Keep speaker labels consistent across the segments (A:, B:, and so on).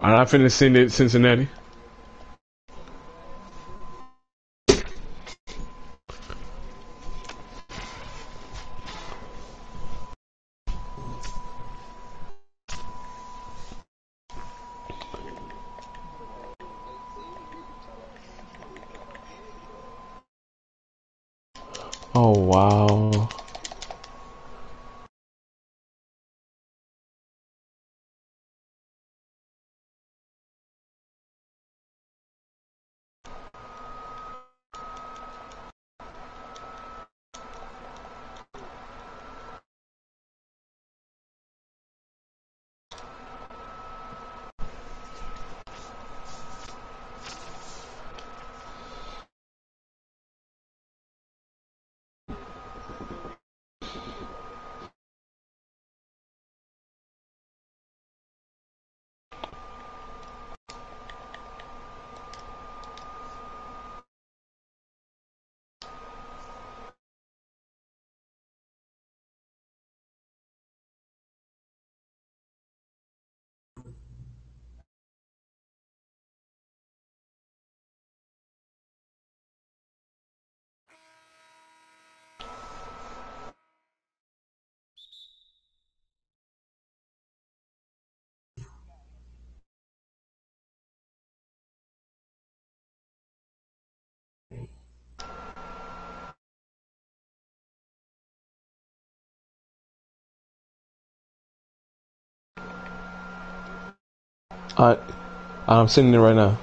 A: I finna send it Cincinnati. Oh wow. I I'm sending it right now.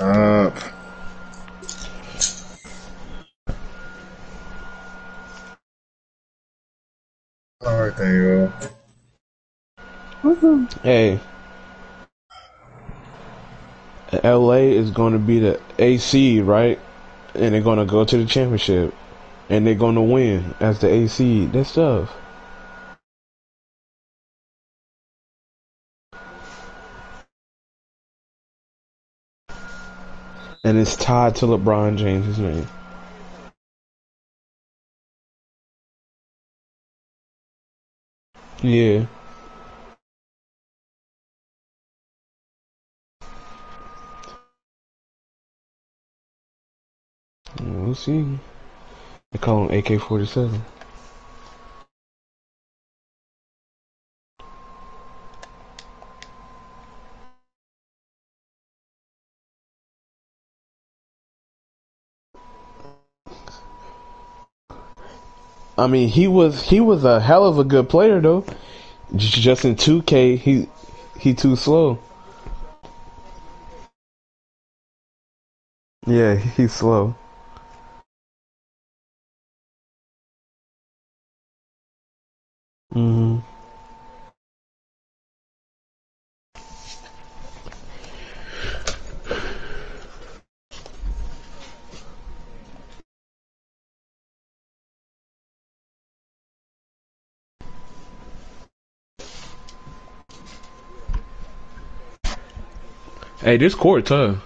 B: Up. Alright, there you go.
A: Hey. LA is going to be the AC, right? And they're going to go to the championship. And they're going to win as the AC. That's tough. And it's tied to LeBron James' name. Yeah. We'll see. They call him AK-47. I mean, he was he was a hell of a good player though. Just in 2K, he he too slow. Yeah, he's slow. Hmm Hey, this court tough.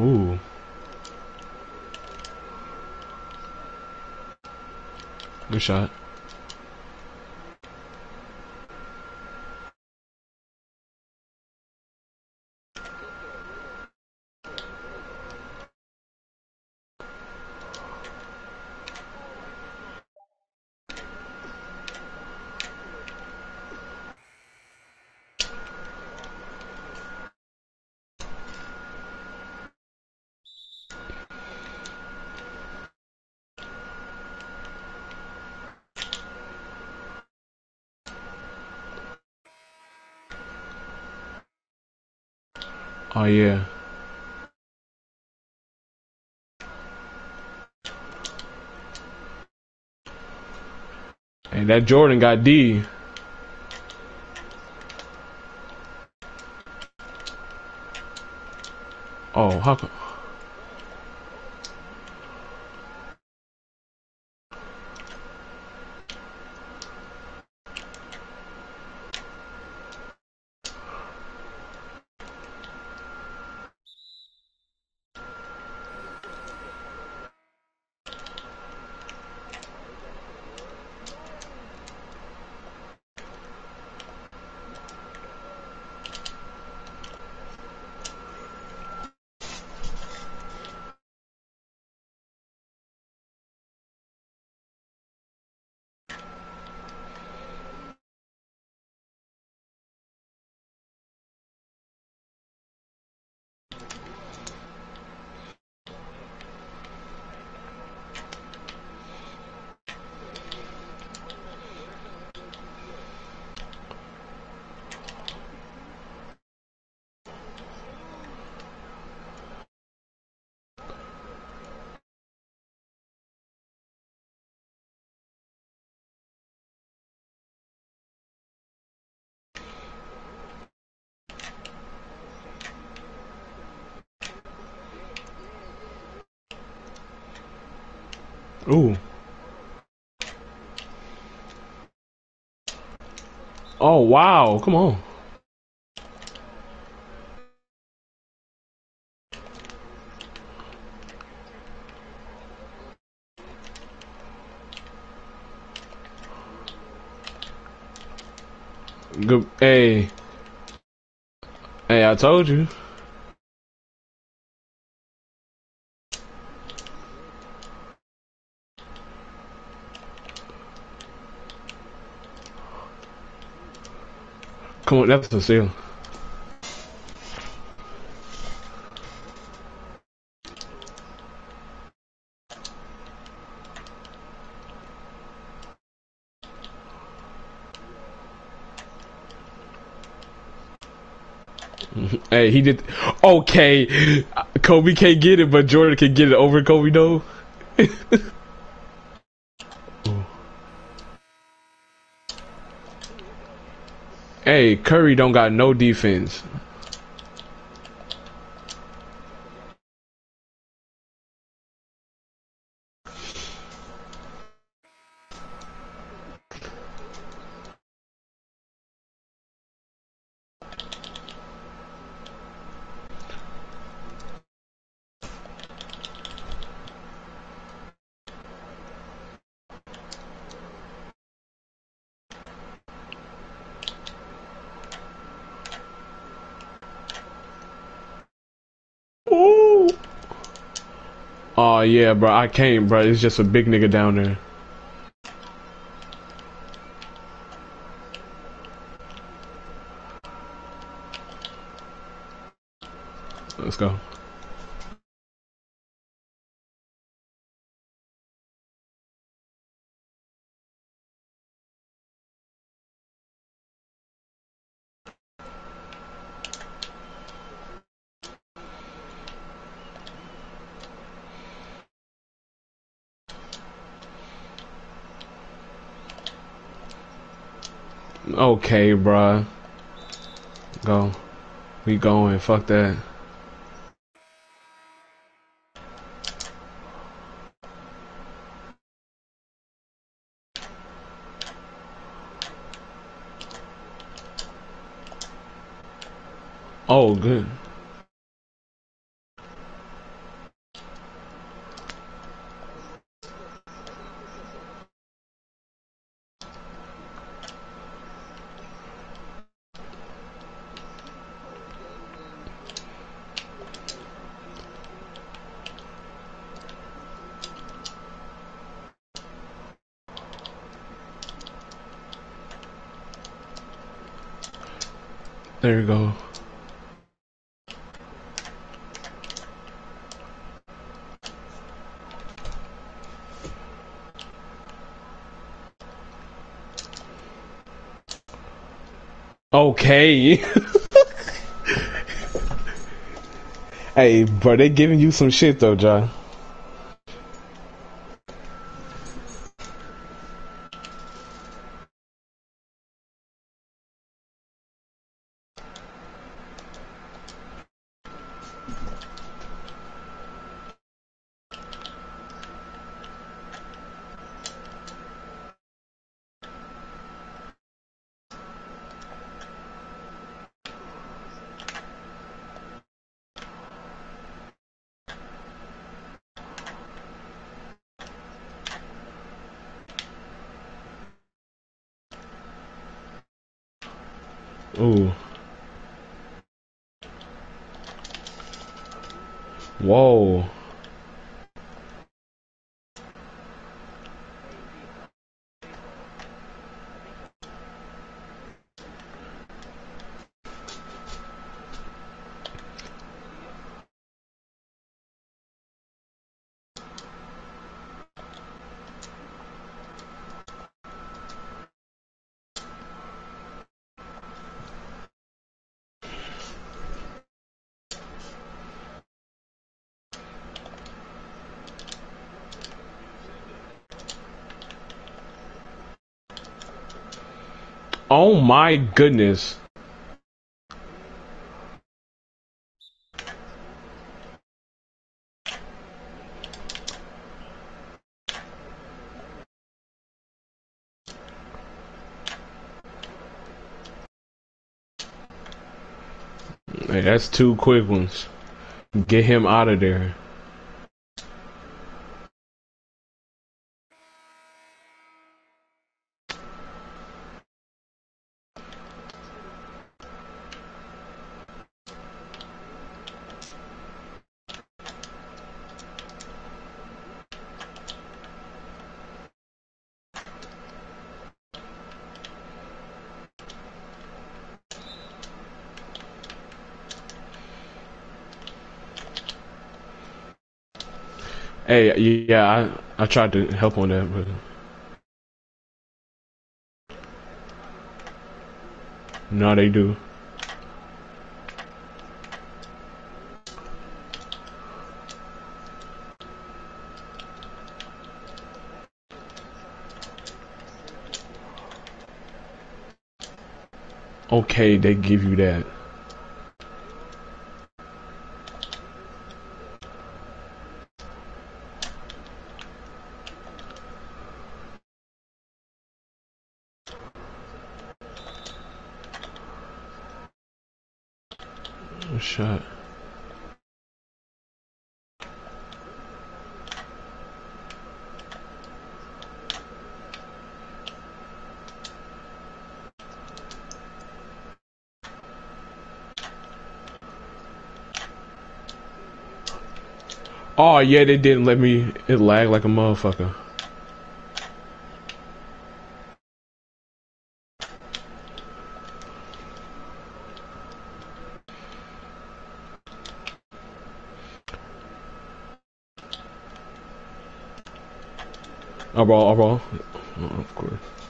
A: Ooh, good shot. That Jordan got D. Oh, how come? Ooh. Oh wow! Come on. Good. Hey. Hey, I told you. Come on, that's the seal. Hey, he did. Okay, Kobe can't get it, but Jordan can get it over Kobe, though. hey, Curry don't got no defense. Yeah, bro. I can't, bro. It's just a big nigga down there. Let's go. Okay, bruh. Go. We going. Fuck that. Oh, good. There you go. Okay. Hey, bro, they giving you some shit though, John. Ooh. Whoa. Oh my goodness. Hey, that's two quick ones. Get him out of there. Hey, yeah, I I tried to help on that, but no, they do. Okay, they give you that. Oh yeah, they didn't let me. It lagged like a motherfucker. Bro, oh, bro. Oh, of course.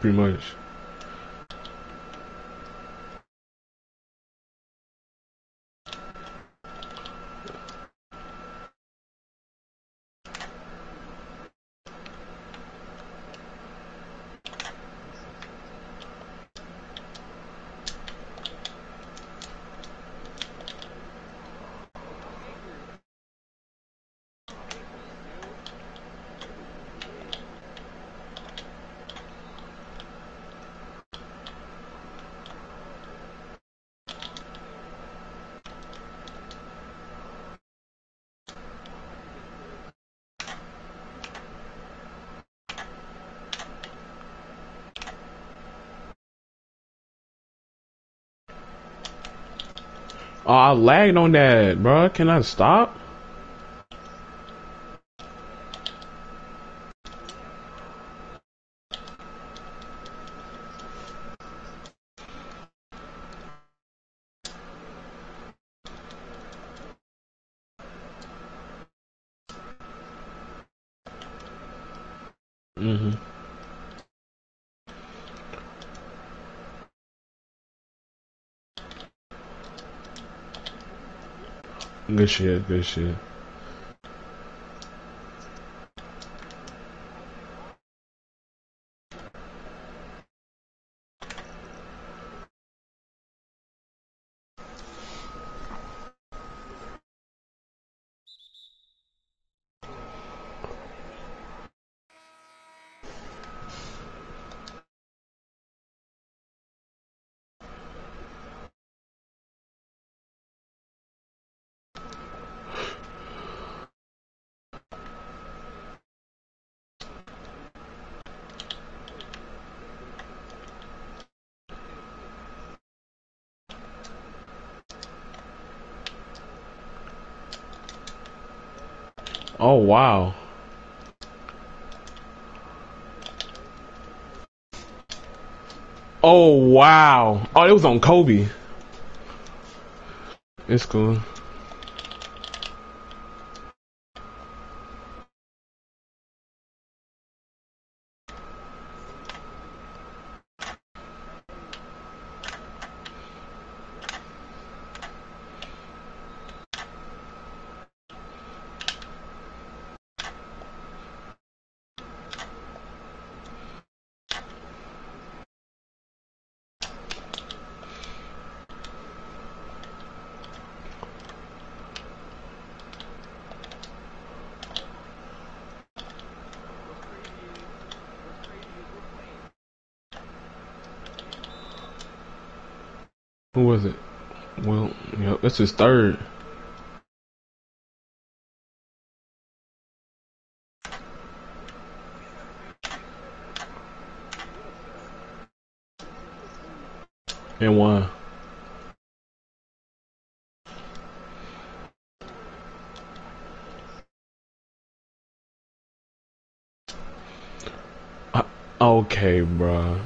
A: Pretty much. Oh, I lagged on that, bro. Can I stop? Mm-hmm. Good shit, good shit. Wow. Oh wow. Oh, it was on Kobe. It's cool. Who was it? Well, yep, this is third. And one. Okay, bruh.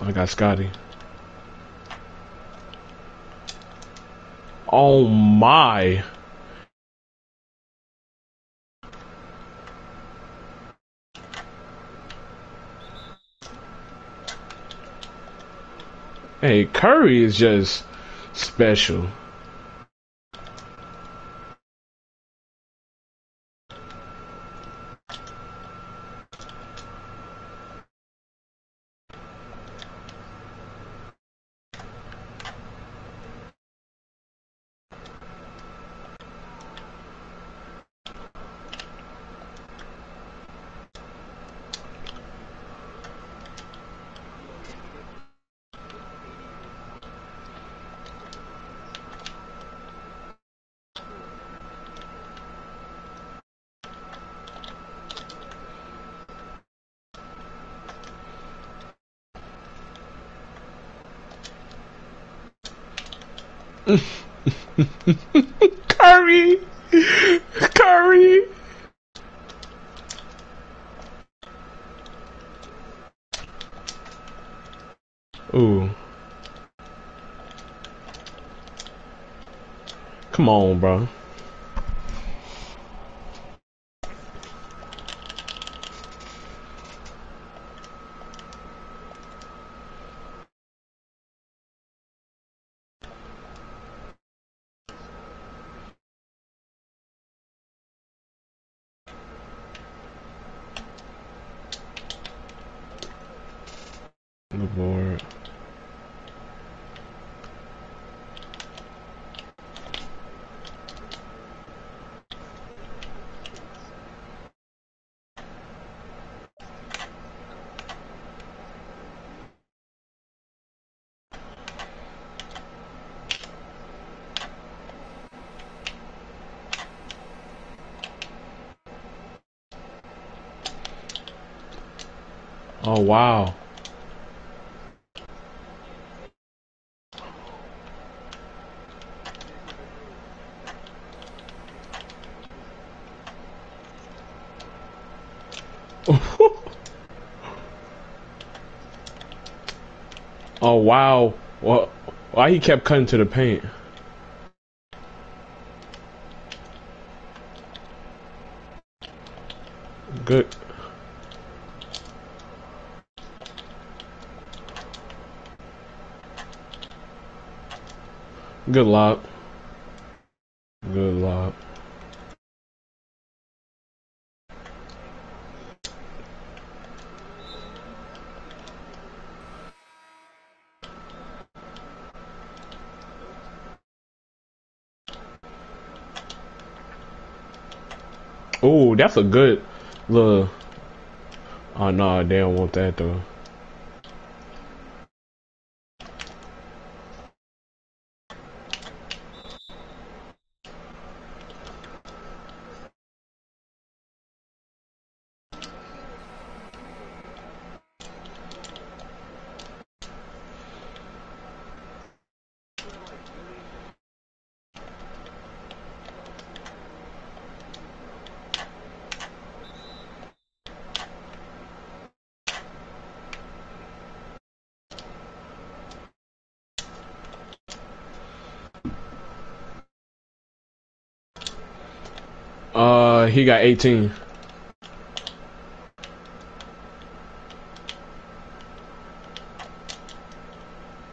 A: I got Scotty. Oh my. Hey, Curry is just special. Oh wow. oh wow. Well, why he kept cutting to the paint? Good. Good luck. Good luck. Oh, that's a good little. Oh no, they don't want that though. Uh, he got 18.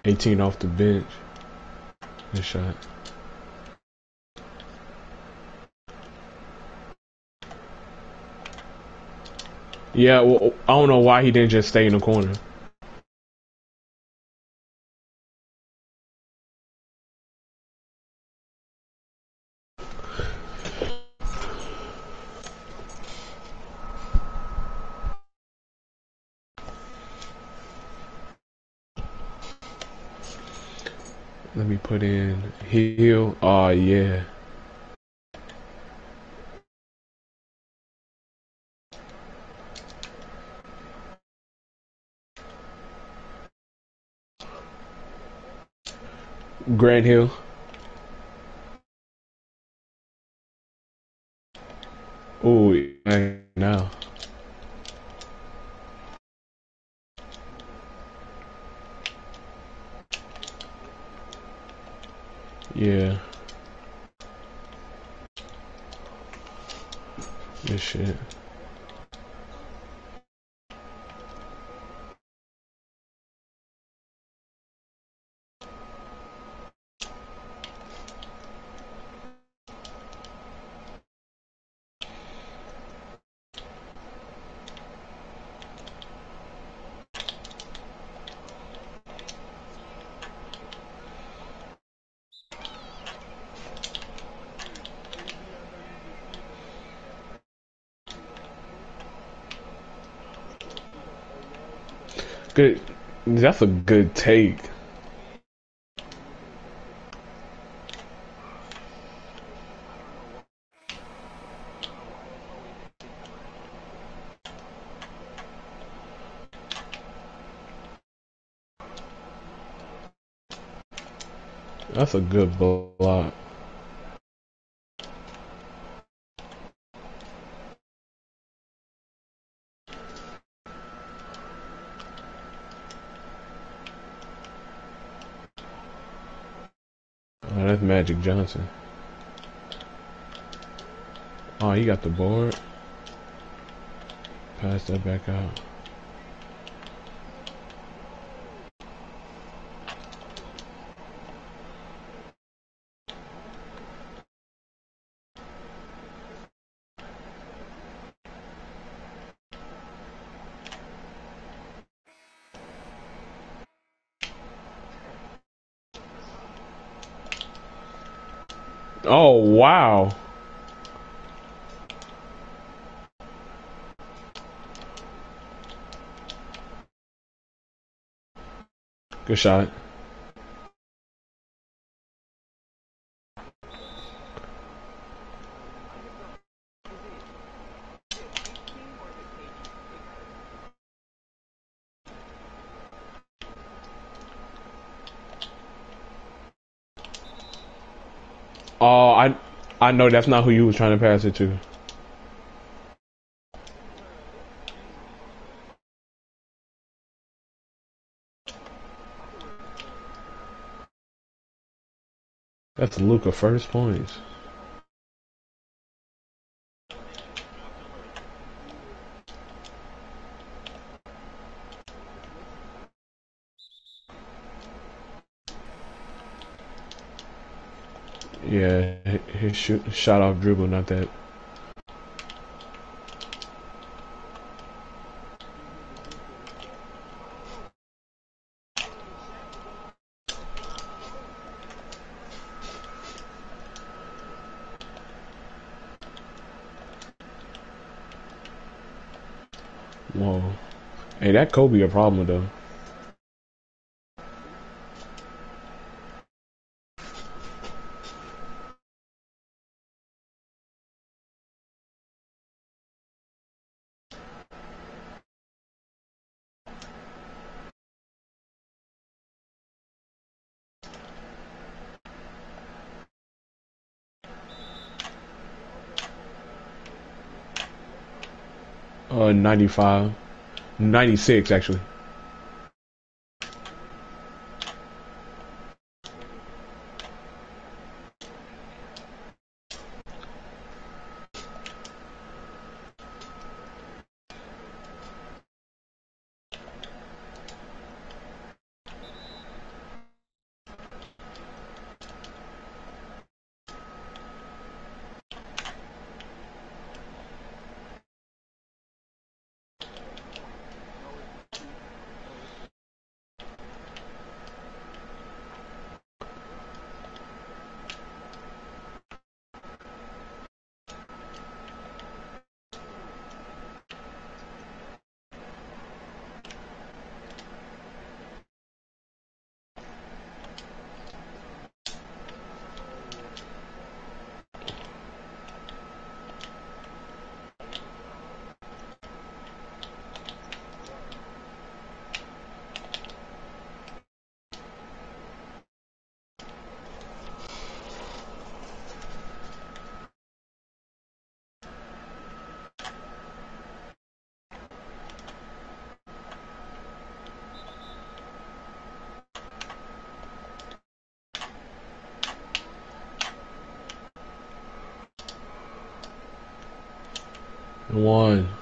A: Eighteen off the bench. Good shot. Yeah, well, I don't know why he didn't just stay in the corner. Let me put in Hill. Oh yeah. Grant Hill. Oh, now. Yeah. Good shit. Good. That's a good take. That's a good block. Oh, that's Magic Johnson. Oh, he got the board. Pass that back out. Oh, wow. Good shot. Oh, I I know that's not who you was trying to pass it to. That's Luka first points. Yeah, his shoot, shot off dribble, not that. Whoa. Hey, that could be a problem though. 95. 96, actually. One.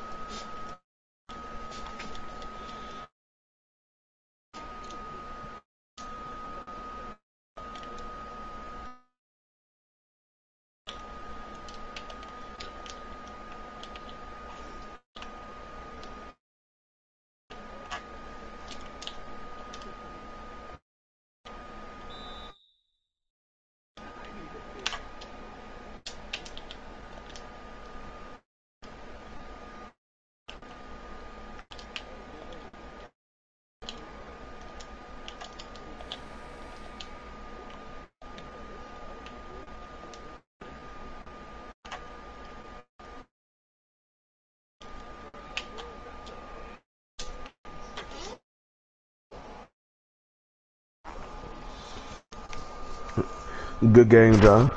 C: Good game, John.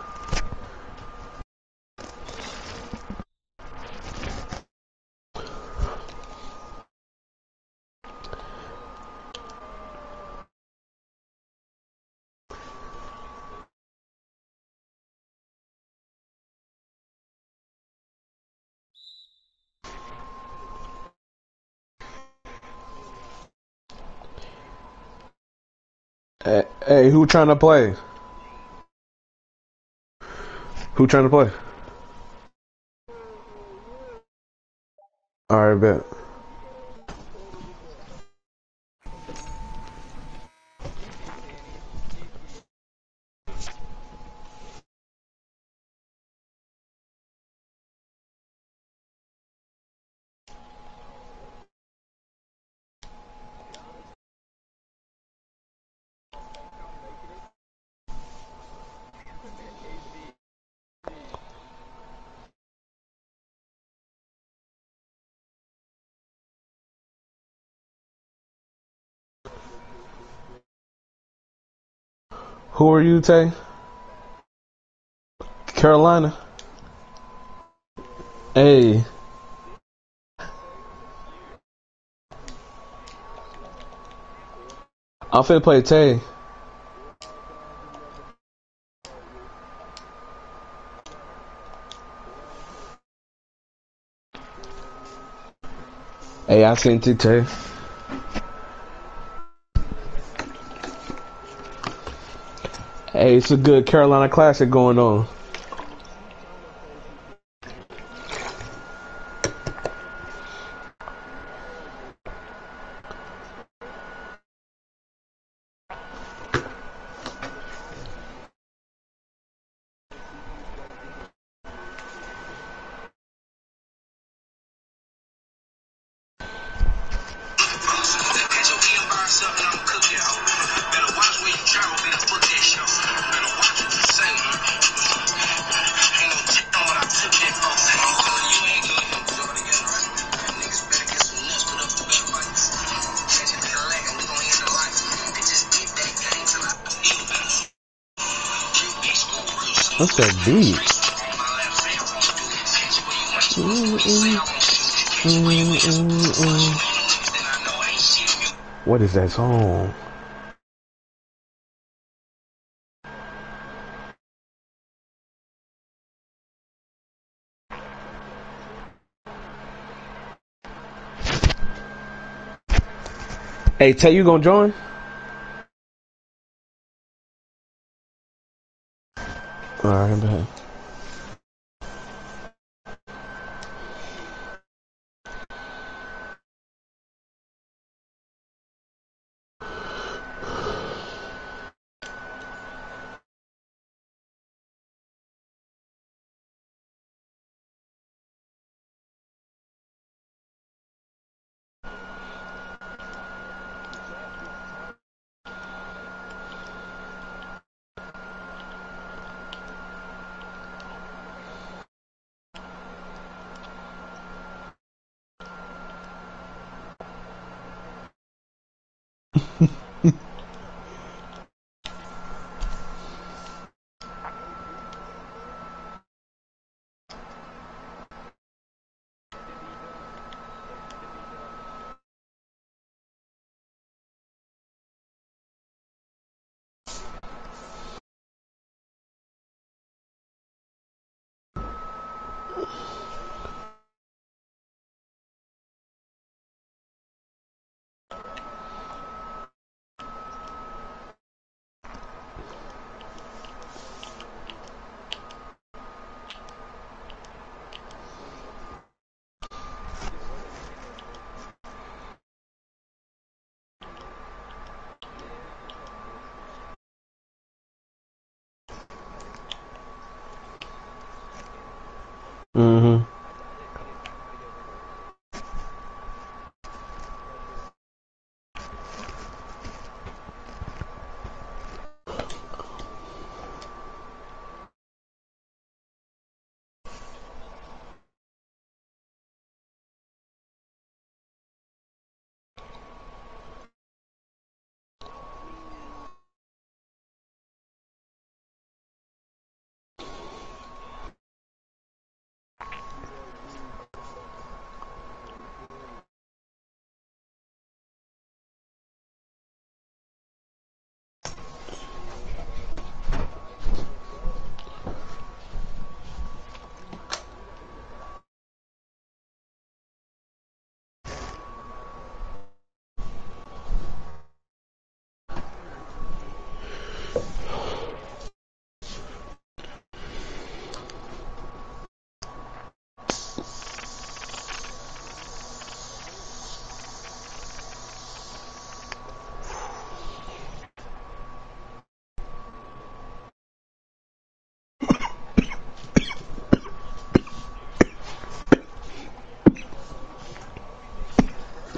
C: Hey, who trying to play? Who trying to play? Alright, bet. Who are you, Tay? Carolina. Hey. I'm finna play Tay. Hey, I sent it, Tay. Hey, it's a good Carolina Classic going on. What is that song? Hey, Tay, you gonna join?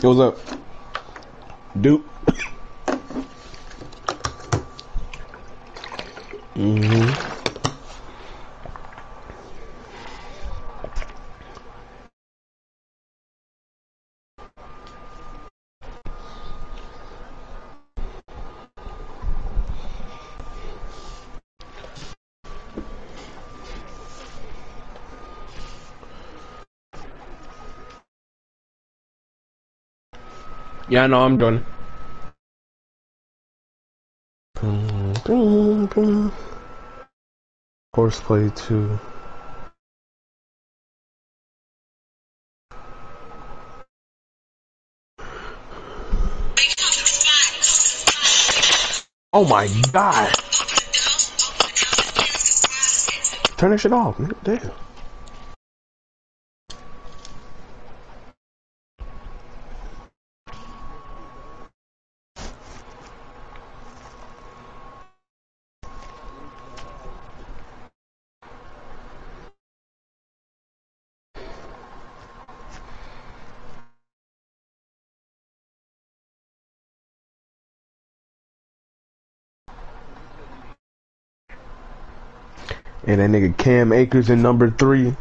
A: Yo, what's up? Duke. Mm-hmm. Yeah, no, I'm done. Horseplay two. Oh my god! Turn that shit off. Damn. And that nigga Cam Akers in number three.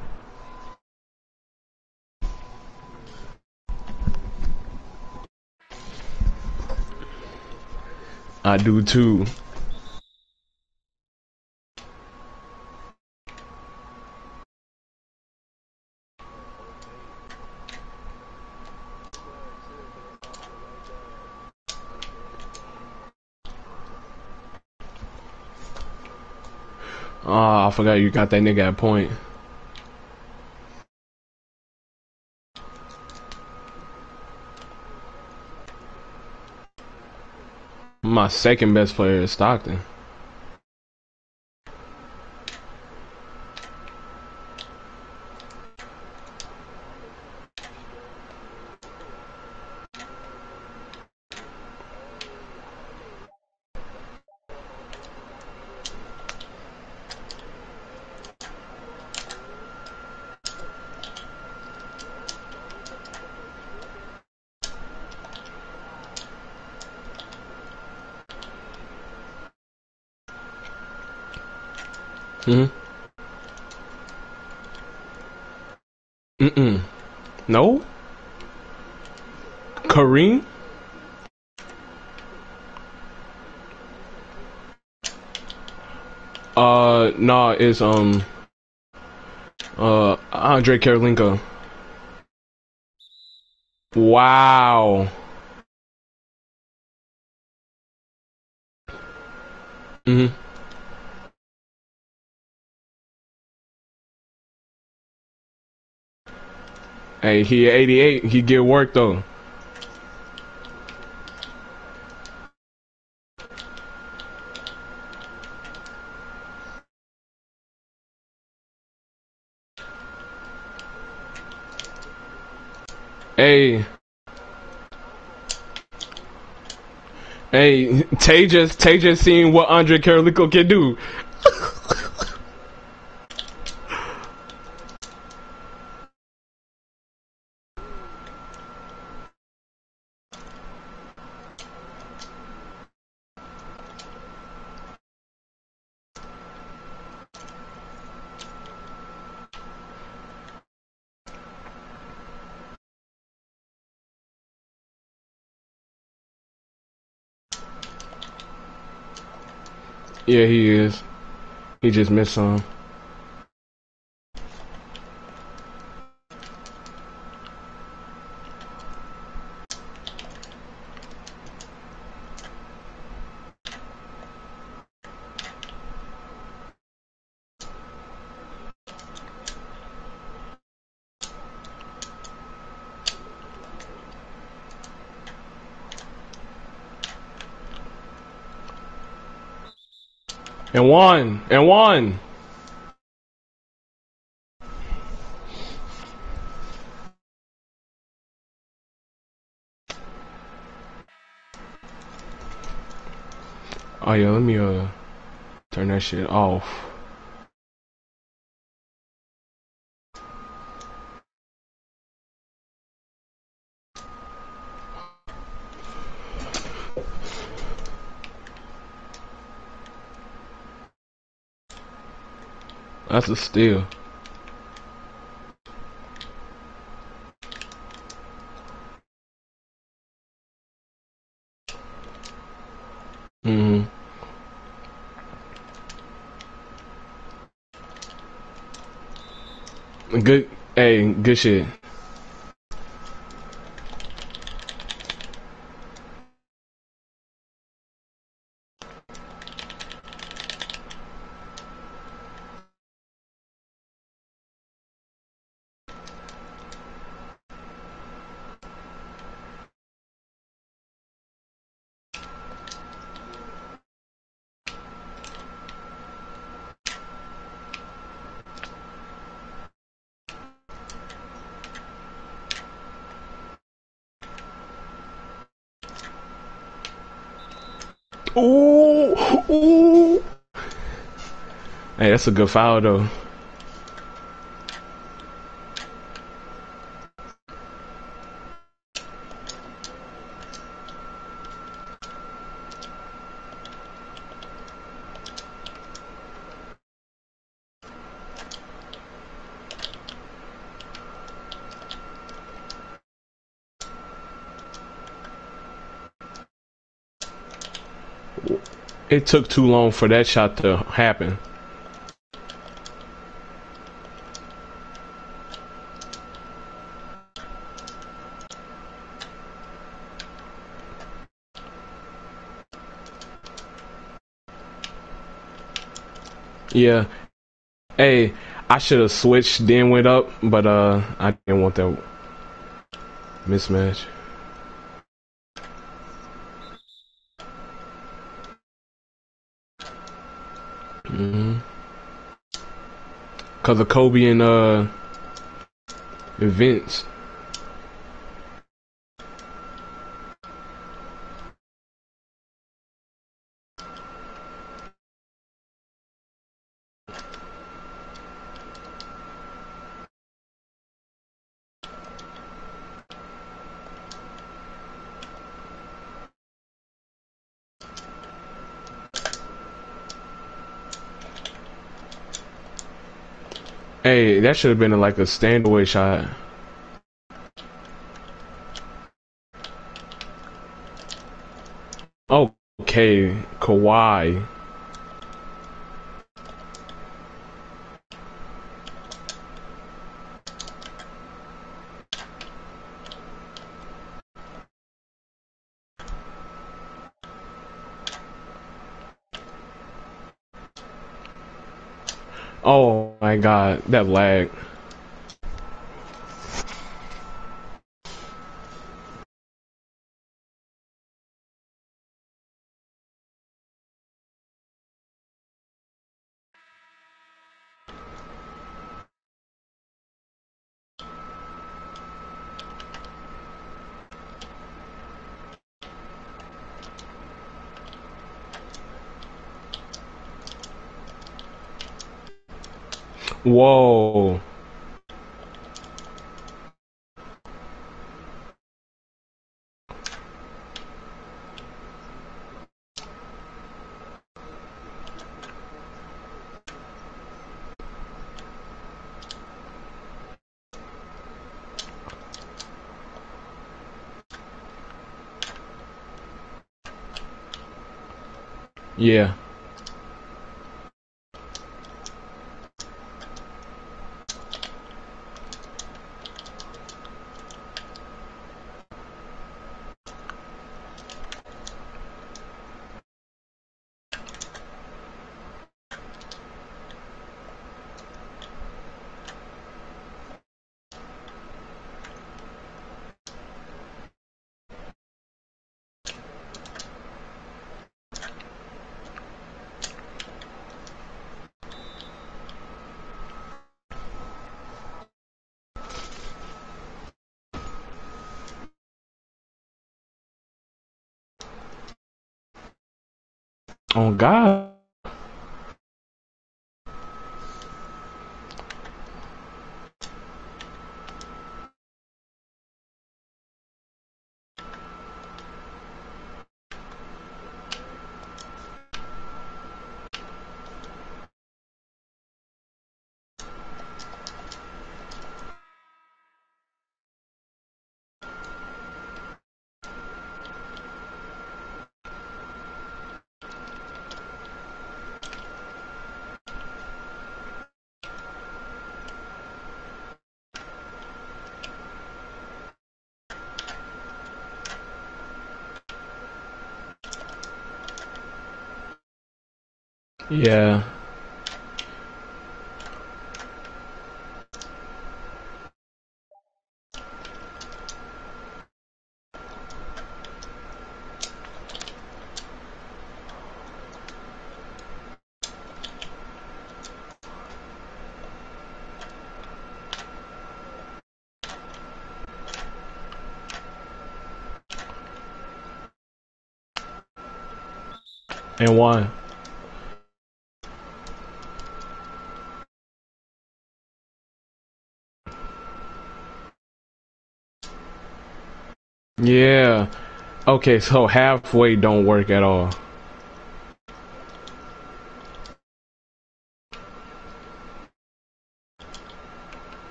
A: I do too. Oh, I forgot you got that nigga at point. My second best player is Stockton. Mm-hmm. Mm-mm. No? Kareem? Uh, nah, it's, um, uh, Andre Kirilenko. Wow. Mm-hmm. Hey, he 88. He get work though. Hey. Hey, Tay just Tay just seen what Andre Kirilenko can do. Yeah, he is. He just missed some. And one. And one. Oh yeah, let me uh turn that shit off. That's a steal. Mm-hmm. Good, hey, good shit. Ooh, ooh. Hey, that's a good foul though. It took too long for that shot to happen. Yeah. Hey, I should have switched then went up, but uh I didn't want that mismatch. Mm-hmm. Cause of Kobe and uh Vince. Hey, that should have been like a stand away shot. Okay, Kawhi. Oh my god, that lag. Whoa. Yeah. Oh god. Yeah. And one. Yeah. Okay, so halfway don't work at all.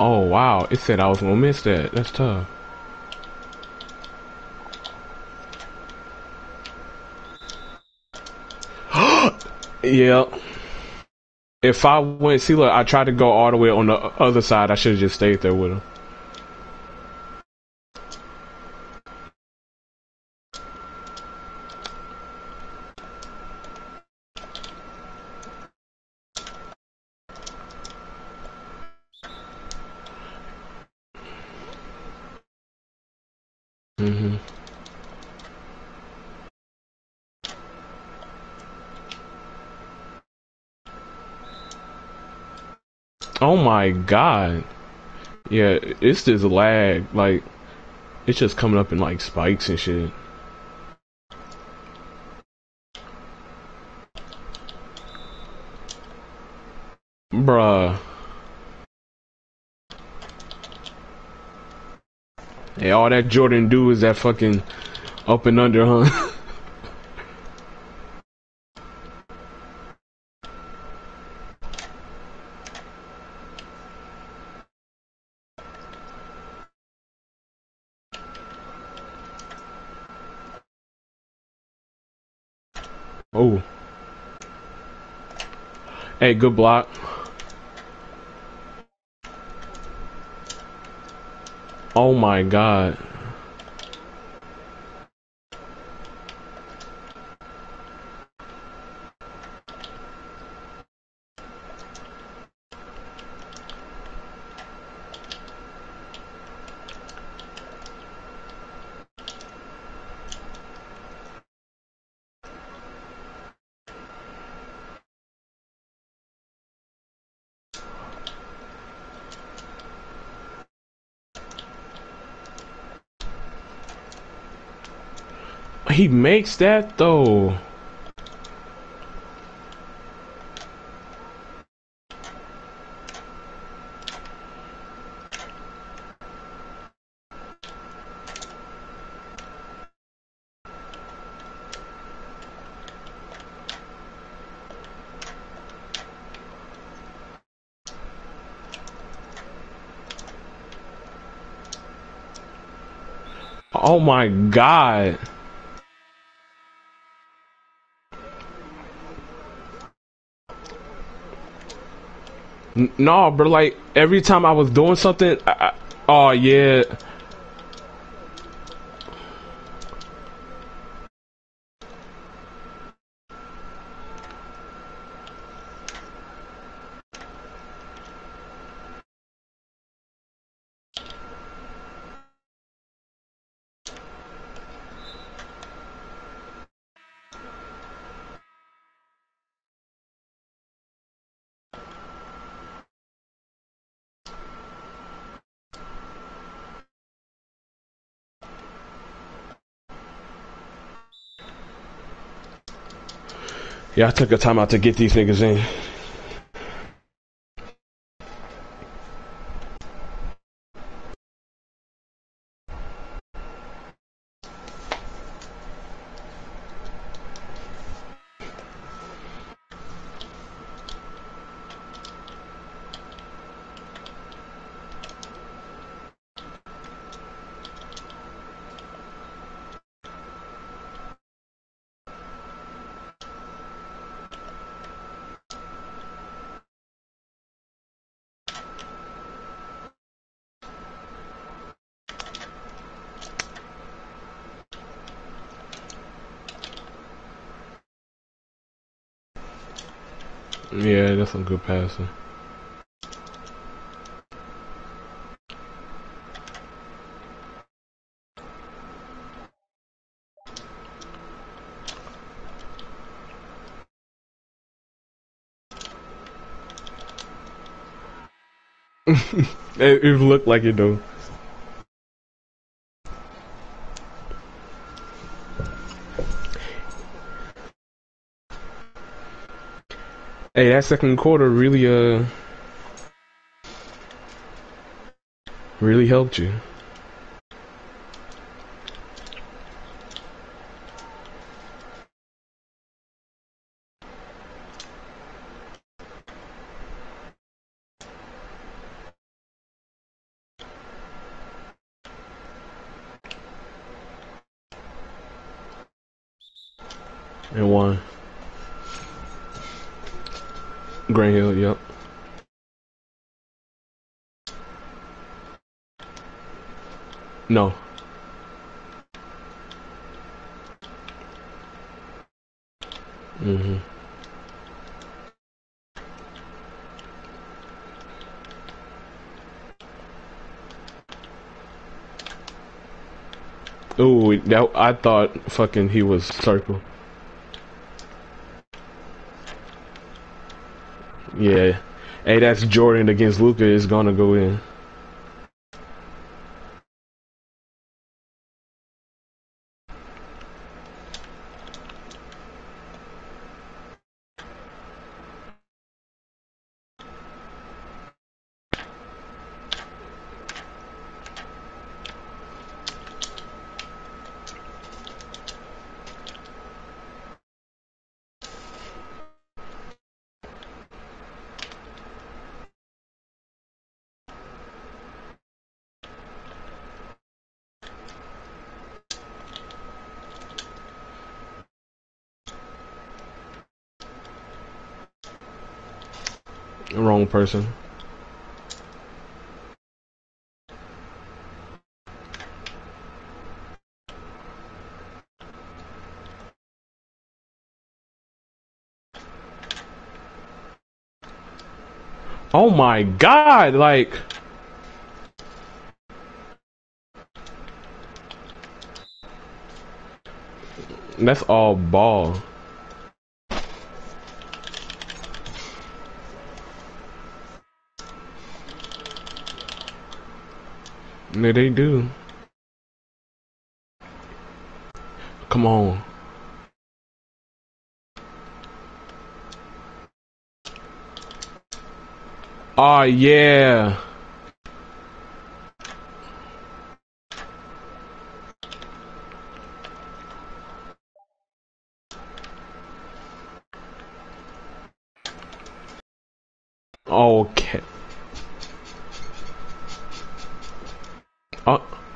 A: Oh wow, it said I was gonna miss that. That's tough. yeah. If I went, see, look, I tried to go all the way on the other side. I should have just stayed there with him. hmm Oh my god. Yeah, it's this lag. Like, it's just coming up in like spikes and shit. Bruh. Hey, all that Jordan do is that fucking up and under, huh? oh. Hey, good block. Oh my god. He makes that though. Oh my god. No, bro, like every time I was doing something, I, I, oh yeah. Yeah, I took a time out to get these niggas in. That's some good passing. it, it looked like it though. That second quarter really uh really helped you. And one. Green Hill, yep. No. Mm-hmm. Ooh, that I thought fucking he was circle. Yeah. Hey, that's Jordan against Luka is gonna go in. Wrong person. Oh my god, like That's all ball. Yeah, they do. Come on. Oh yeah. Okay.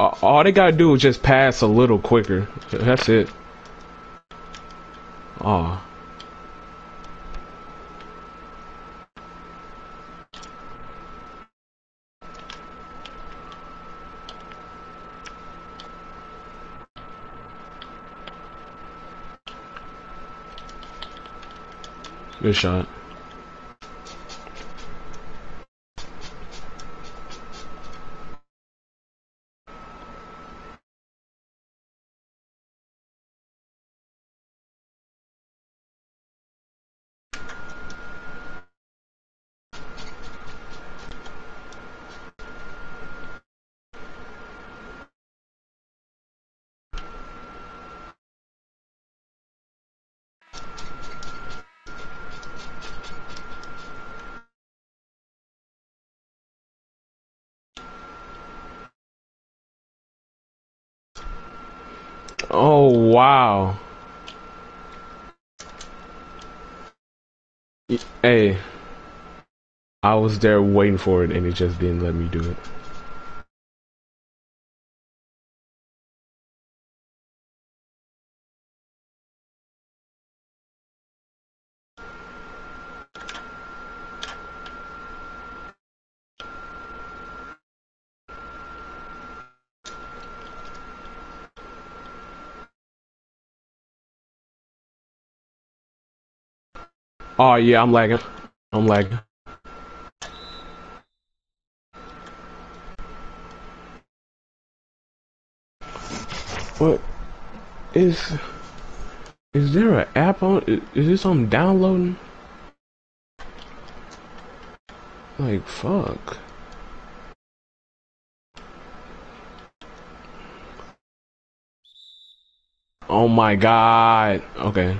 A: All, they gotta do is just pass a little quicker. That's it. Oh. Good shot. Oh wow. Hey, I was there waiting for it and it just didn't let me do it. Oh yeah, I'm lagging. I'm lagging. what is is there an app on? Is, is this something downloading? Like fuck. Oh my god. Okay.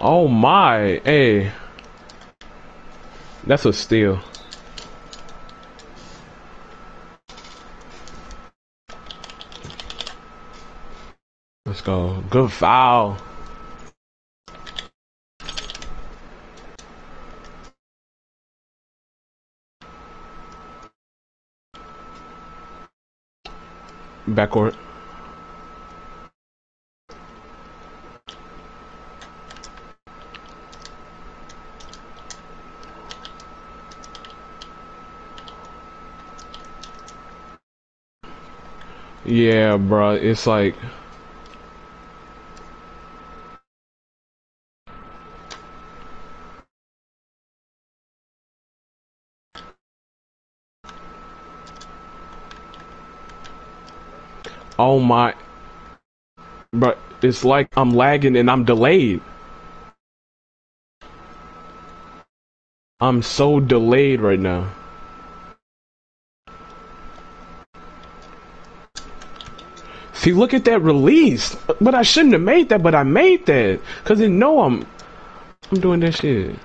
A: Oh my, hey. That's a steal. Let's go. Good foul. Backcourt. Yeah, bro. It's like. Oh my. But it's like I'm lagging and I'm delayed. I'm so delayed right now. See, look at that release. But I shouldn't have made that, but I made that. Cause they know I'm I'm doing that shit.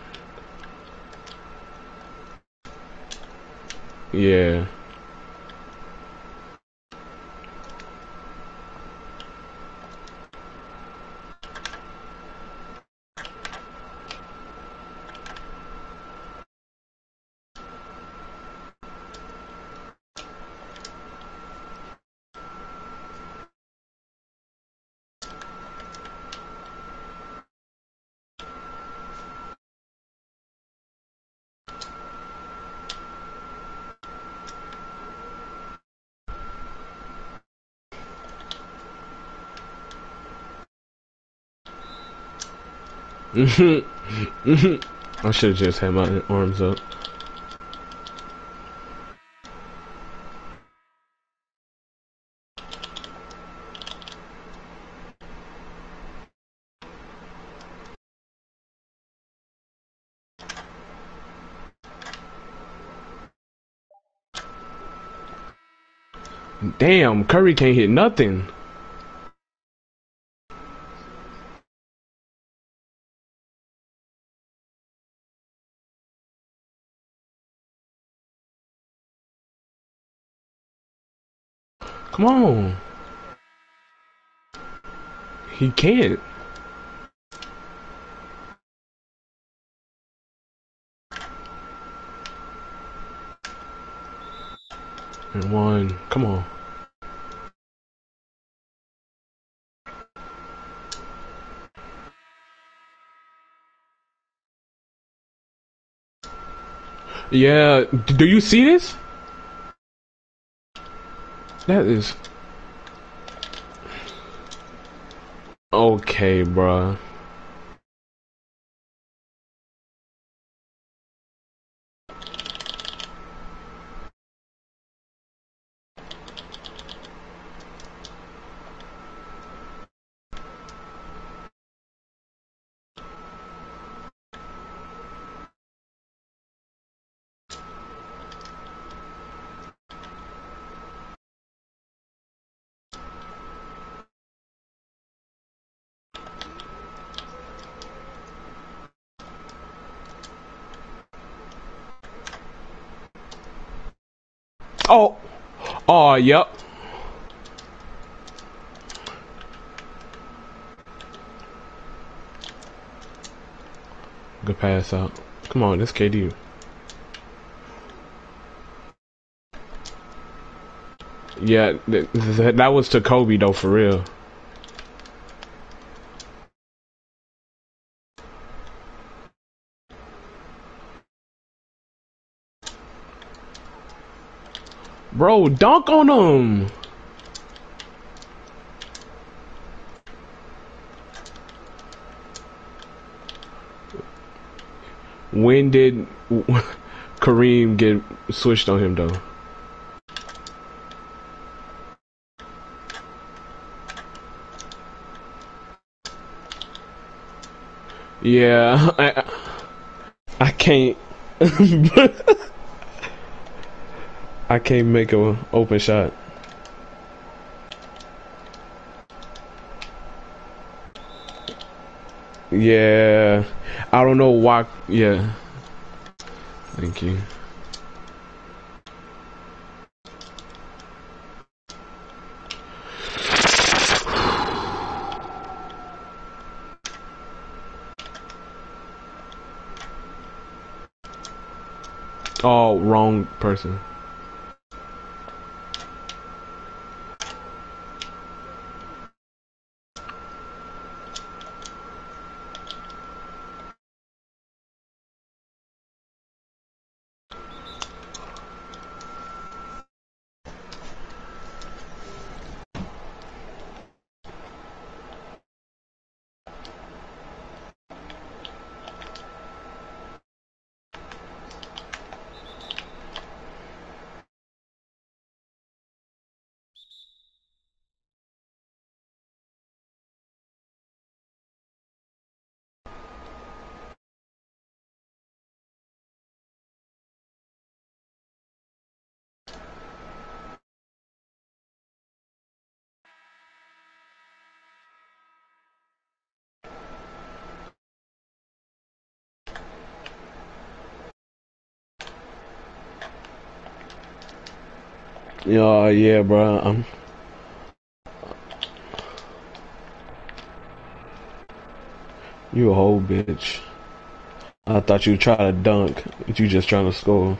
A: Yeah. I should have just had my arms up. Damn, Curry can't hit nothing. Come on. He can't. And one. Come on. Yeah, do you see this? That is... Okay, bruh. Oh. Oh, yep. Good pass out. Come on, this KD. Yeah, th th that was to Kobe though, for real. Bro, dunk on him. When did Kareem get switched on him though? Yeah, I I can't I can't make a open shot. Yeah, I don't know why. Yeah, thank you. Oh, wrong person. Yeah, yeah, bro. I'm. You a whole bitch. I thought you try to dunk, but you just trying to score.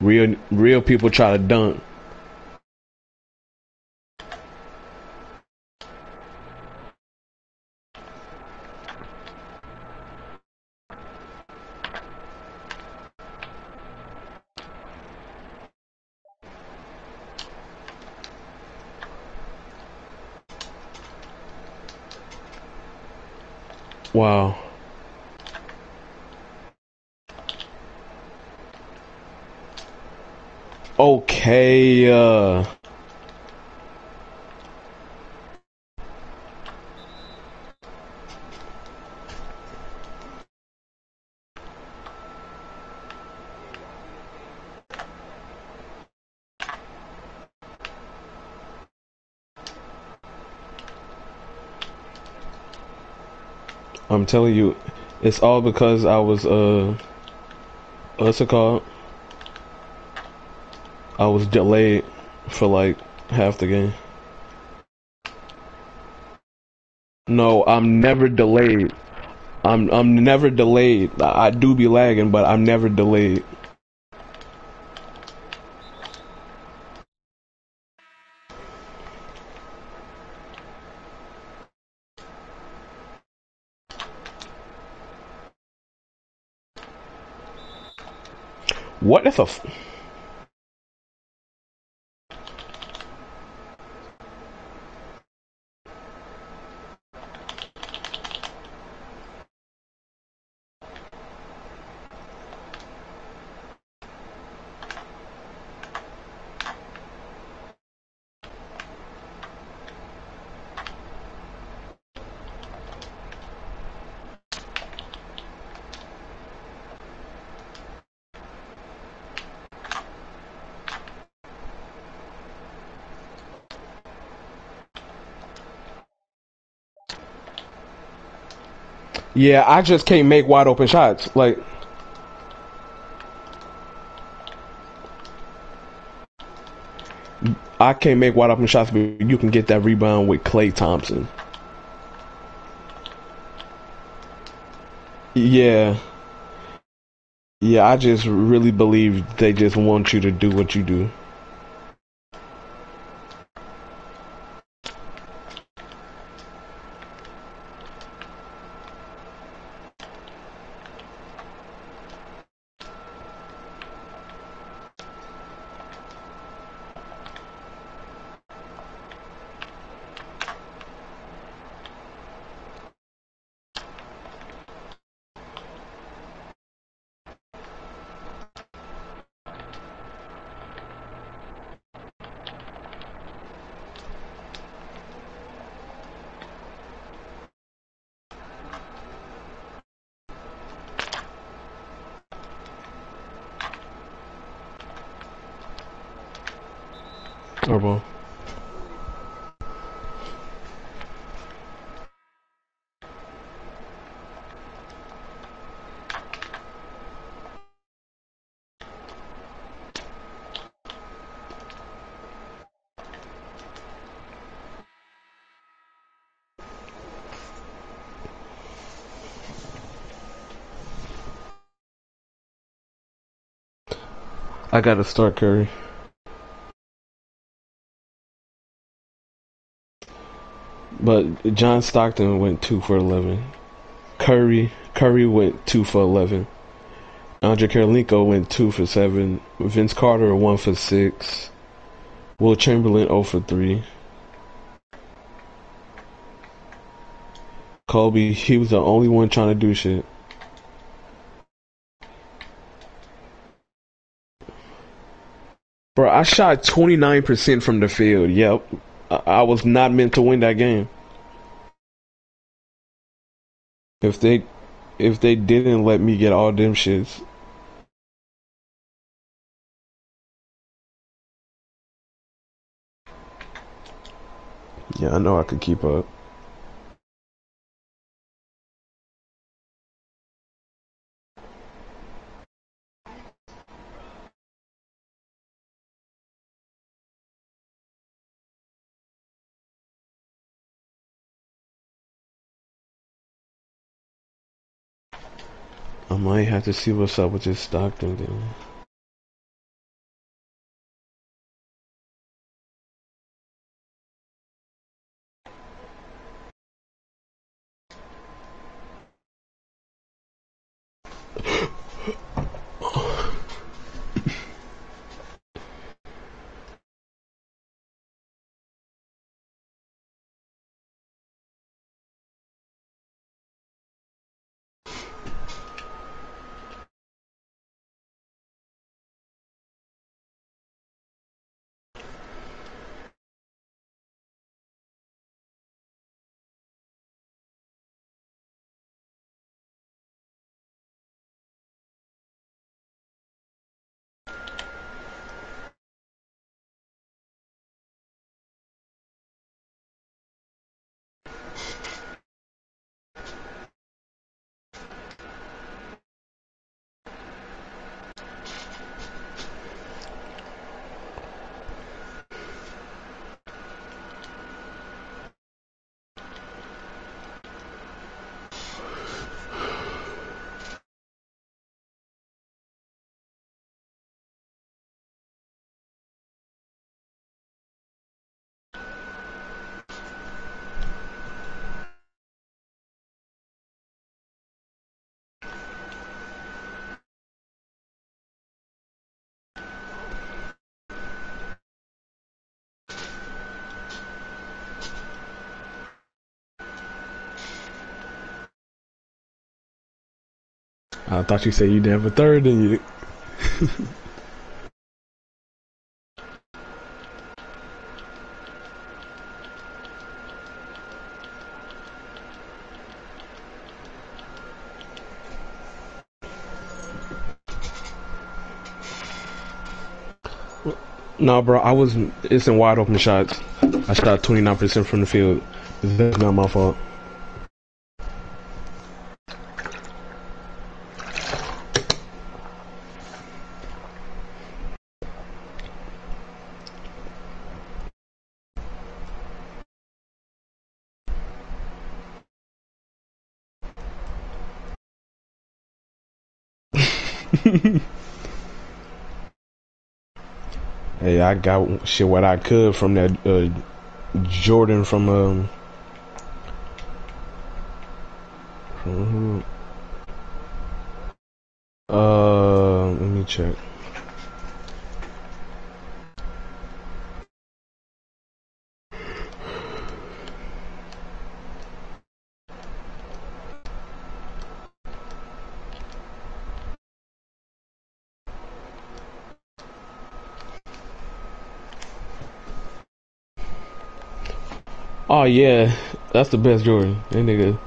A: Real, real people try to dunk. Wow. Okay, uh... I'm telling you, it's all because I was, uh... What's it called? I was delayed for like half the game. No, I'm never delayed. I'm I'm never delayed. I, I do be lagging, but I'm never delayed. What if a f- Yeah, I just can't make wide open shots. Like I can't make wide open shots, but you can get that rebound with Klay Thompson. Yeah. Yeah, I just really believe they just want you to do what you do. I gotta start Curry. But John Stockton went two for eleven. Curry Curry went two for eleven. Andre Kirilenko went two for seven. Vince Carter one for six. Wilt Chamberlain 0 for three. Kobe, he was the only one trying to do shit. Bro, I shot 29% from the field. Yep. I, was not meant to win that game. If they if they didn't let me get all them shits. Yeah, I know I could keep up. Might have to see what's up with this Stockton thing. I thought you said you'd have a third in you. no, bro, I was. It's in wide open shots. I shot 29% from the field. That's not my fault. I got shit what I could from that uh, Jordan from um? Uh, let me check. Oh yeah, that's the best Jordan. That nigga.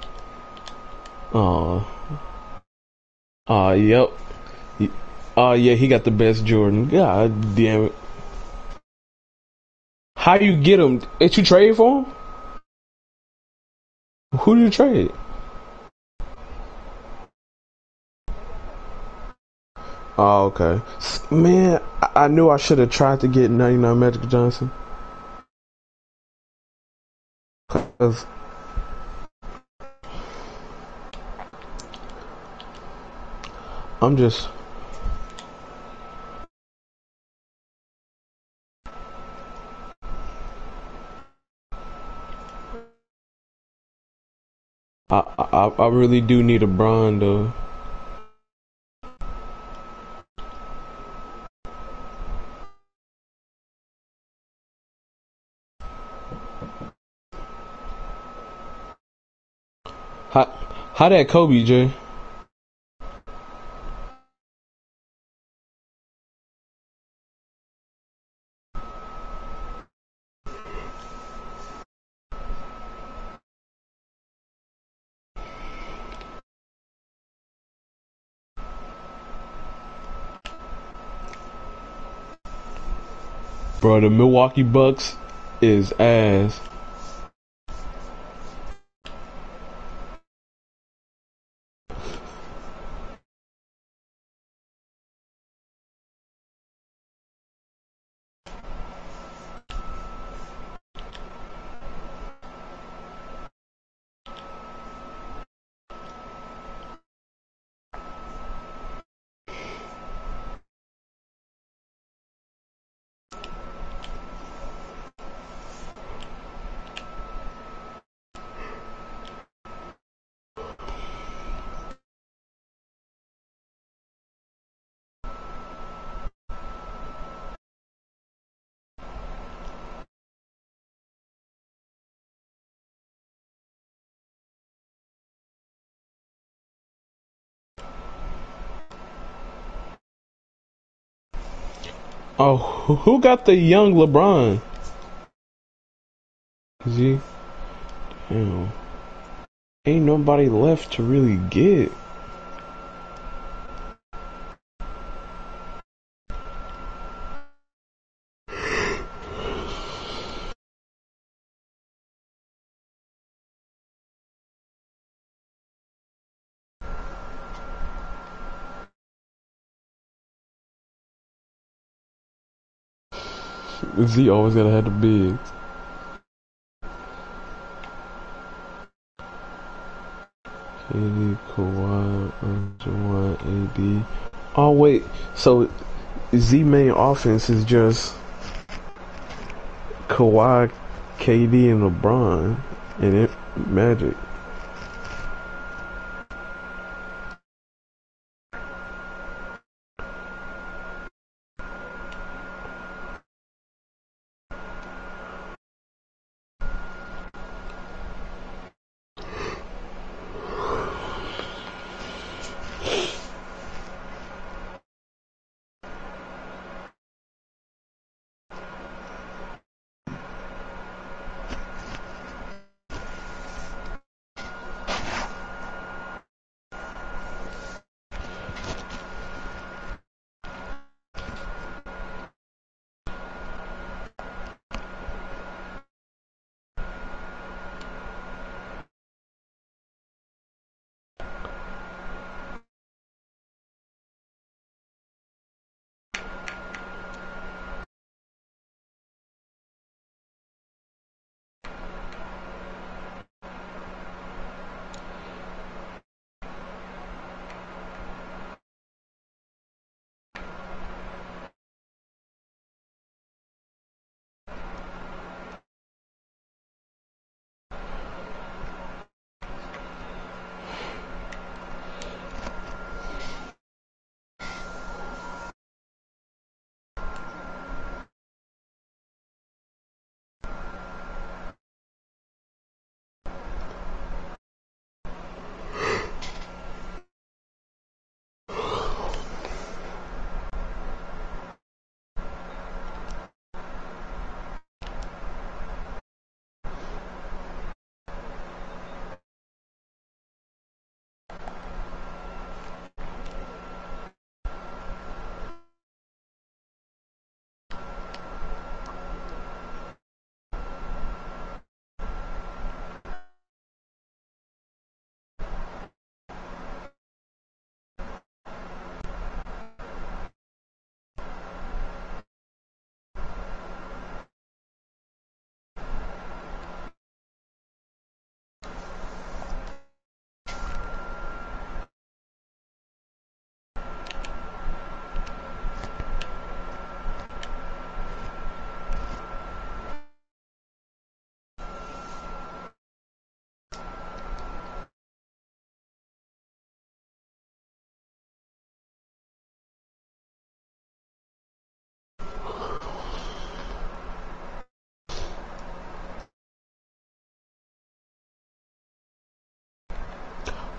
A: Oh. Oh yep. Oh yeah, he got the best Jordan. God damn it. How you get him? Did you trade for him? Who did you trade? Oh, okay. Man, I, I knew I should have tried to get 99 Magic Johnson. I'm just I I I really do need a Bron though. How that Kobe Jay? Bro, the Milwaukee Bucks is ass. Oh, who got the young LeBron? He? Damn. Ain't nobody left to really get. Z always gotta have the bigs. KD, Kawhi, Juwan, AD. Oh wait, so Z main offense is just Kawhi, KD, and LeBron, and it Magic.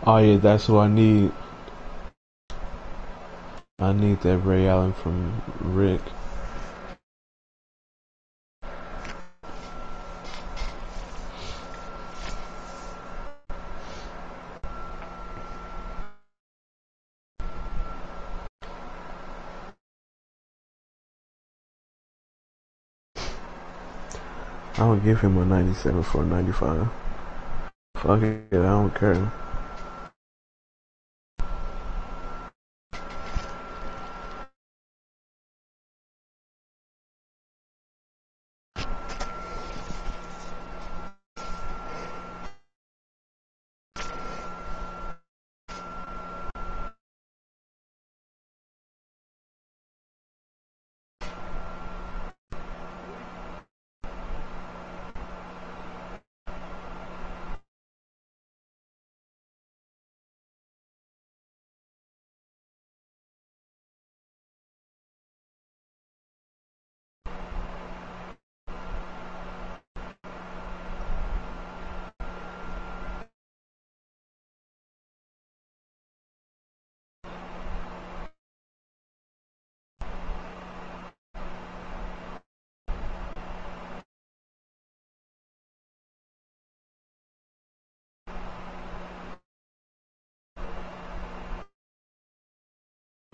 A: Oh yeah, that's what I need. I need that Ray Allen from Rick. I would give him a 97 for a 95. Fuck it, I don't care.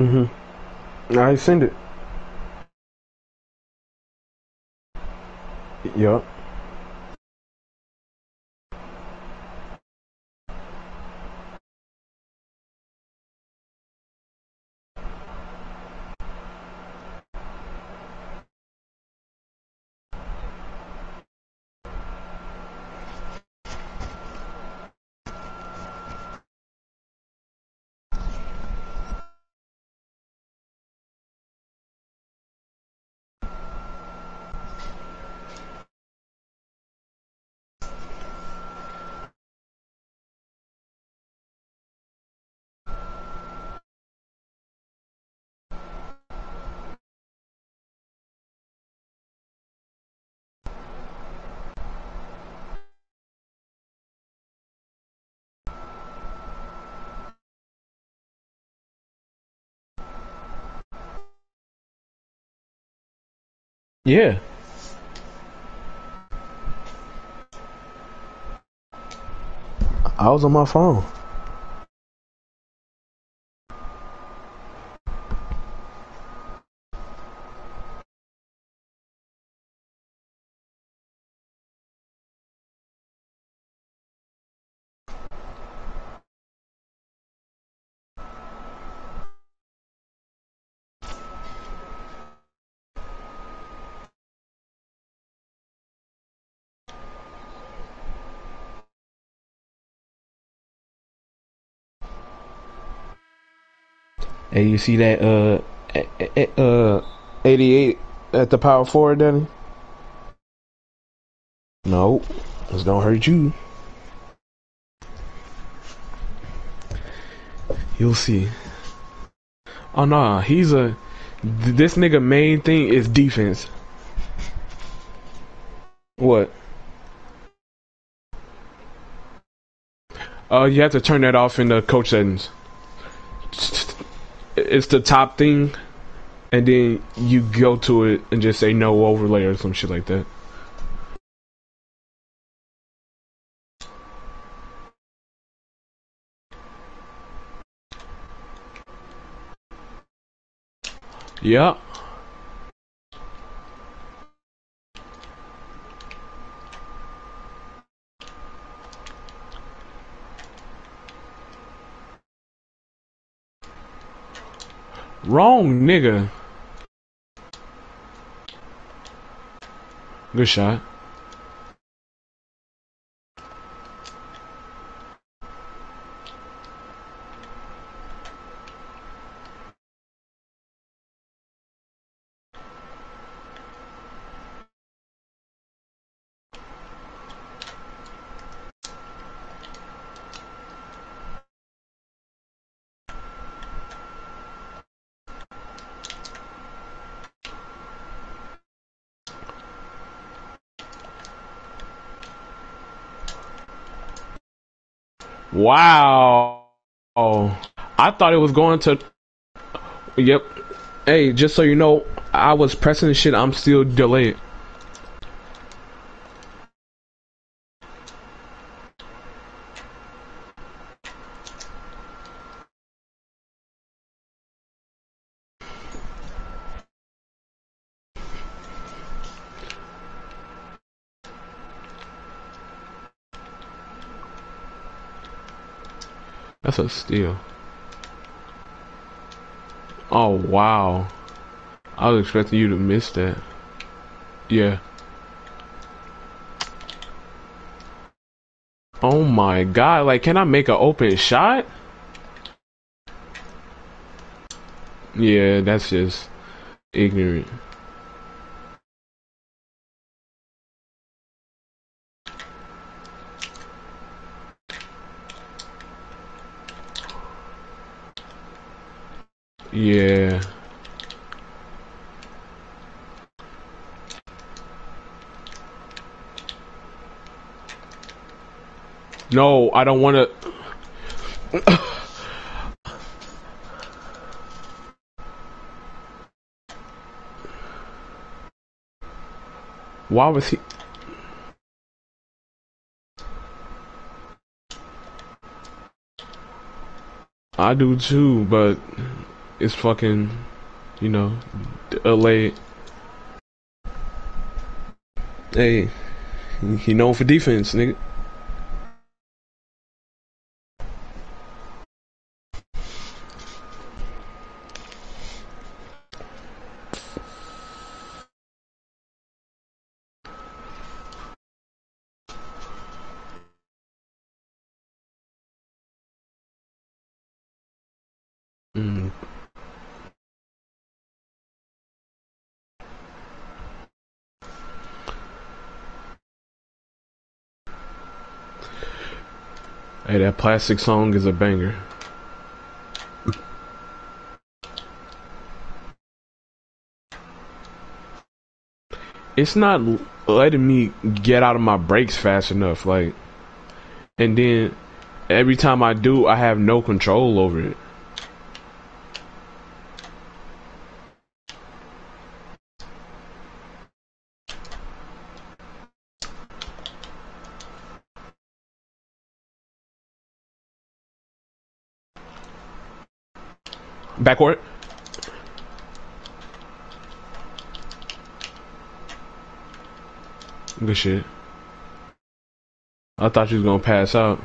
A: Mm-hmm. I send it. Yup. Yeah. I was on my phone. Hey, you see that uh uh 88 at the power forward, Danny? No, it's gonna hurt you. You'll see. Oh nah, he's a. This nigga main thing is defense. What? Uh, you have to turn that off in the coach settings. It's the top thing, and then you go to it and just say no overlay or some shit like that. Yeah. Wrong, nigga. Good shot. Wow. Oh, I thought it was going to. Yep. Hey, just so you know, I was pressing the shit. I'm still delayed. That's a steal. Oh, wow. I was expecting you to miss that. Yeah. Oh my god, like, can I make an open shot? Yeah, that's just ignorant. Yeah. No, I don't want to. Why was he? I do too, but it's fucking, you know, LA. Hey, he known for defense, nigga. Mm. Hey, that plastic song is a banger. It's not letting me get out of my brakes fast enough, like, and then every time I do, I have no control over it. Backcourt. Good shit. I thought you was gonna pass out.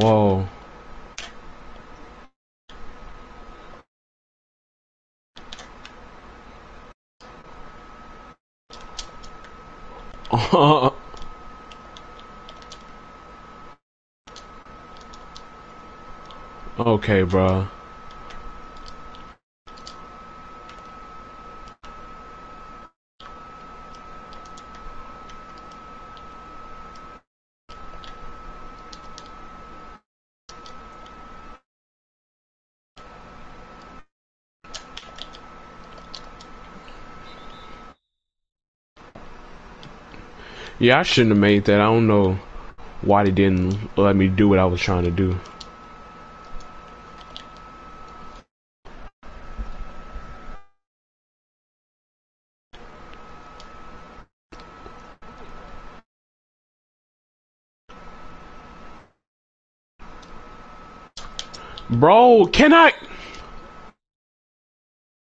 A: Whoa. okay, bro. Yeah, I shouldn't have made that. I don't know why they didn't let me do what I was trying to do. Bro, can I...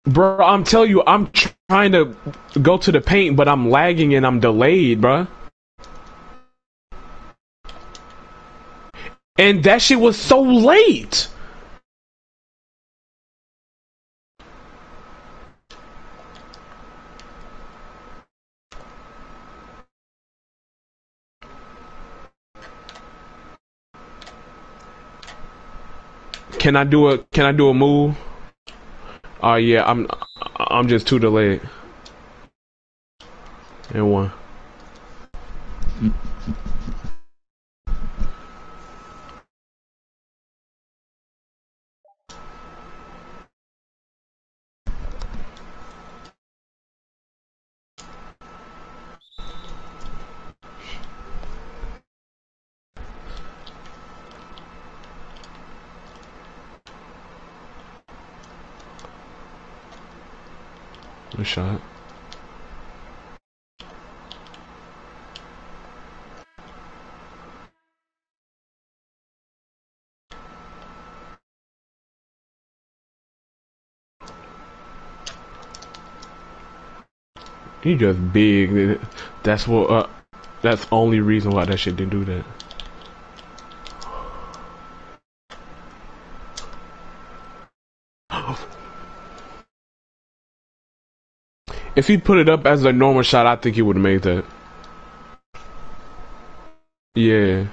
A: Bro, I'm telling you, I'm trying to go to the paint, but I'm lagging and I'm delayed, bro. And that shit was so late. Can I do a can I do a move? Oh uh, yeah, I'm I'm just too delayed. And one. A shot. He just big. That's what. Uh, that's only reason why that shit didn't do that. If he put it up as a normal shot, I think he would have made that. Yeah.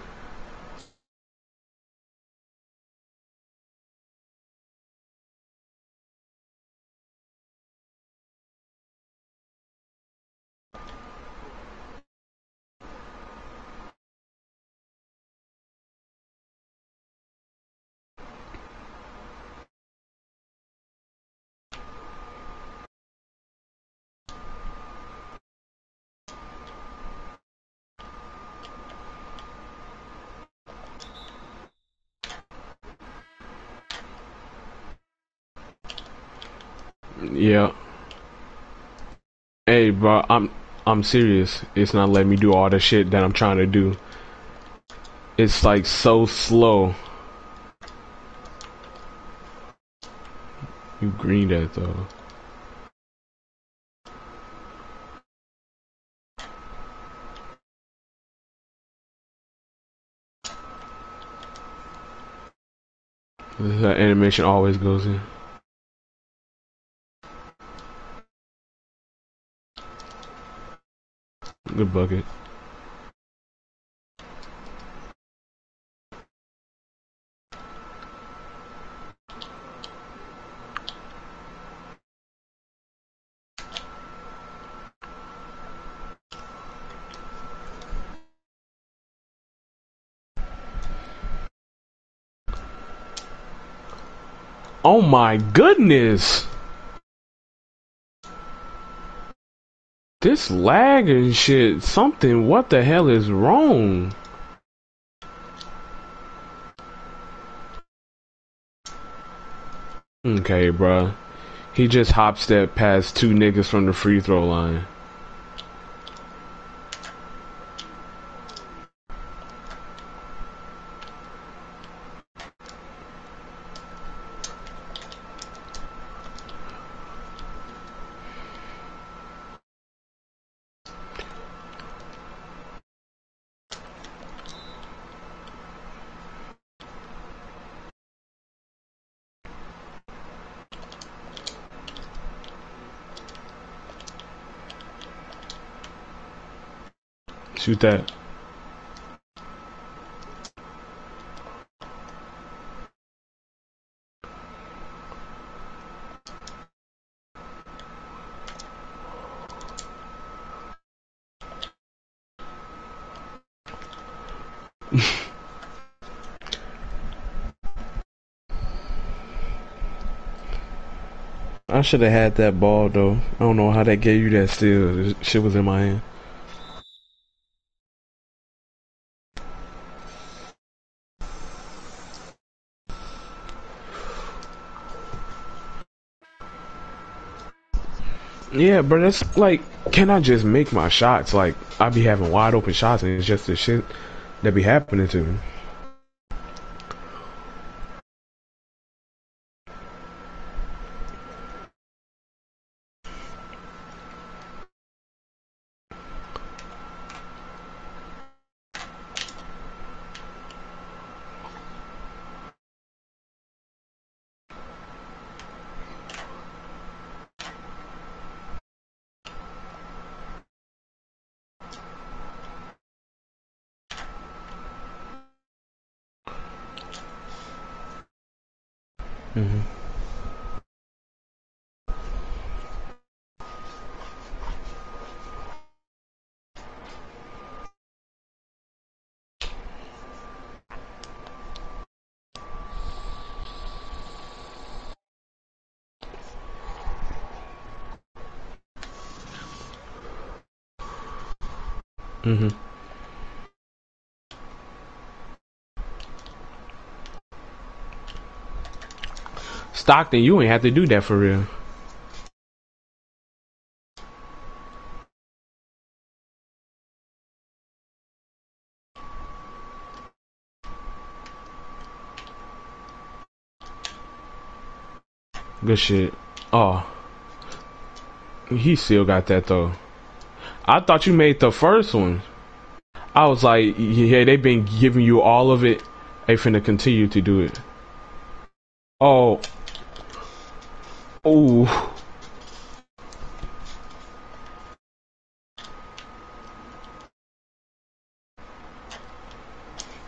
A: Yeah. Hey, bro, I'm I'm serious. It's not letting me do all the shit that I'm trying to do. It's like so slow. You green that though. That animation always goes in. Good bucket. Oh my goodness! This lag and shit, something, what the hell is wrong? Okay, bruh. He just hop stepped past two niggas from the free throw line. Shoot that. I should have had that ball though. I don't know how they gave you that. This shit was in my hand. Yeah, but it's like, can I just make my shots? Like, I be having wide open shots, and it's just the shit that be happening to me. Mm-hmm. Mm-hmm. Stockton, you ain't have to do that for real. Good shit. Oh. He still got that though. I thought you made the first one. I was like, yeah, they've been giving you all of it. They finna continue to do it. Oh. Oh.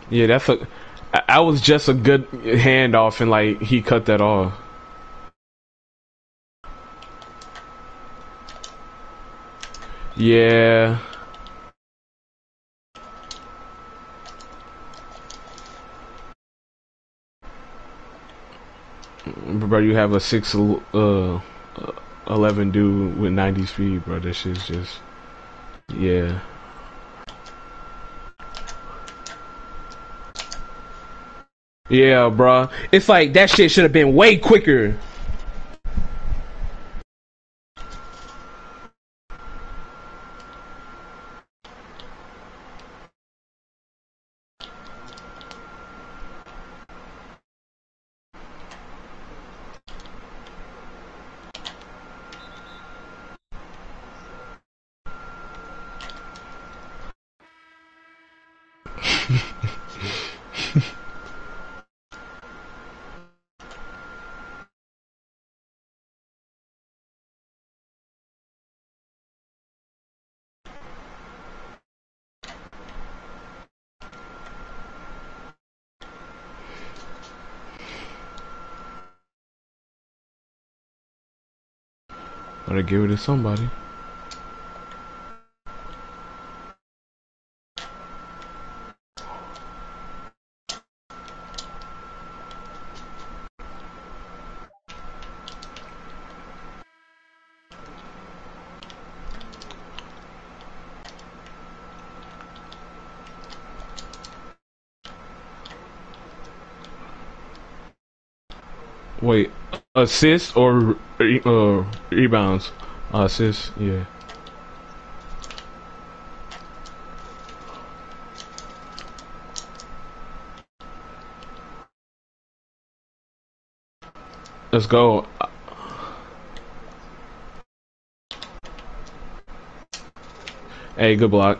A: Yeah, that's a. I was just a good handoff, and like he cut that off. Yeah. Bro, you have a six uh eleven dude with ninety speed, bro. This shit's just yeah. Yeah, bro. It's like that shit should have been way quicker. Gotta give it to somebody. Wait, assists or uh, rebounds? Uh, assists, yeah. Let's go. Hey, good block.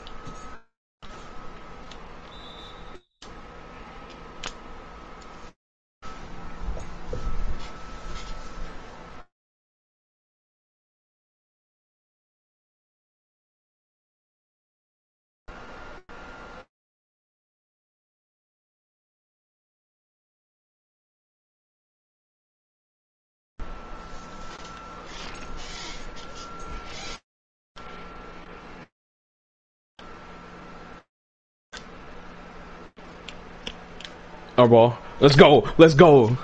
A: Oh, Ball. Let's go. Let's go.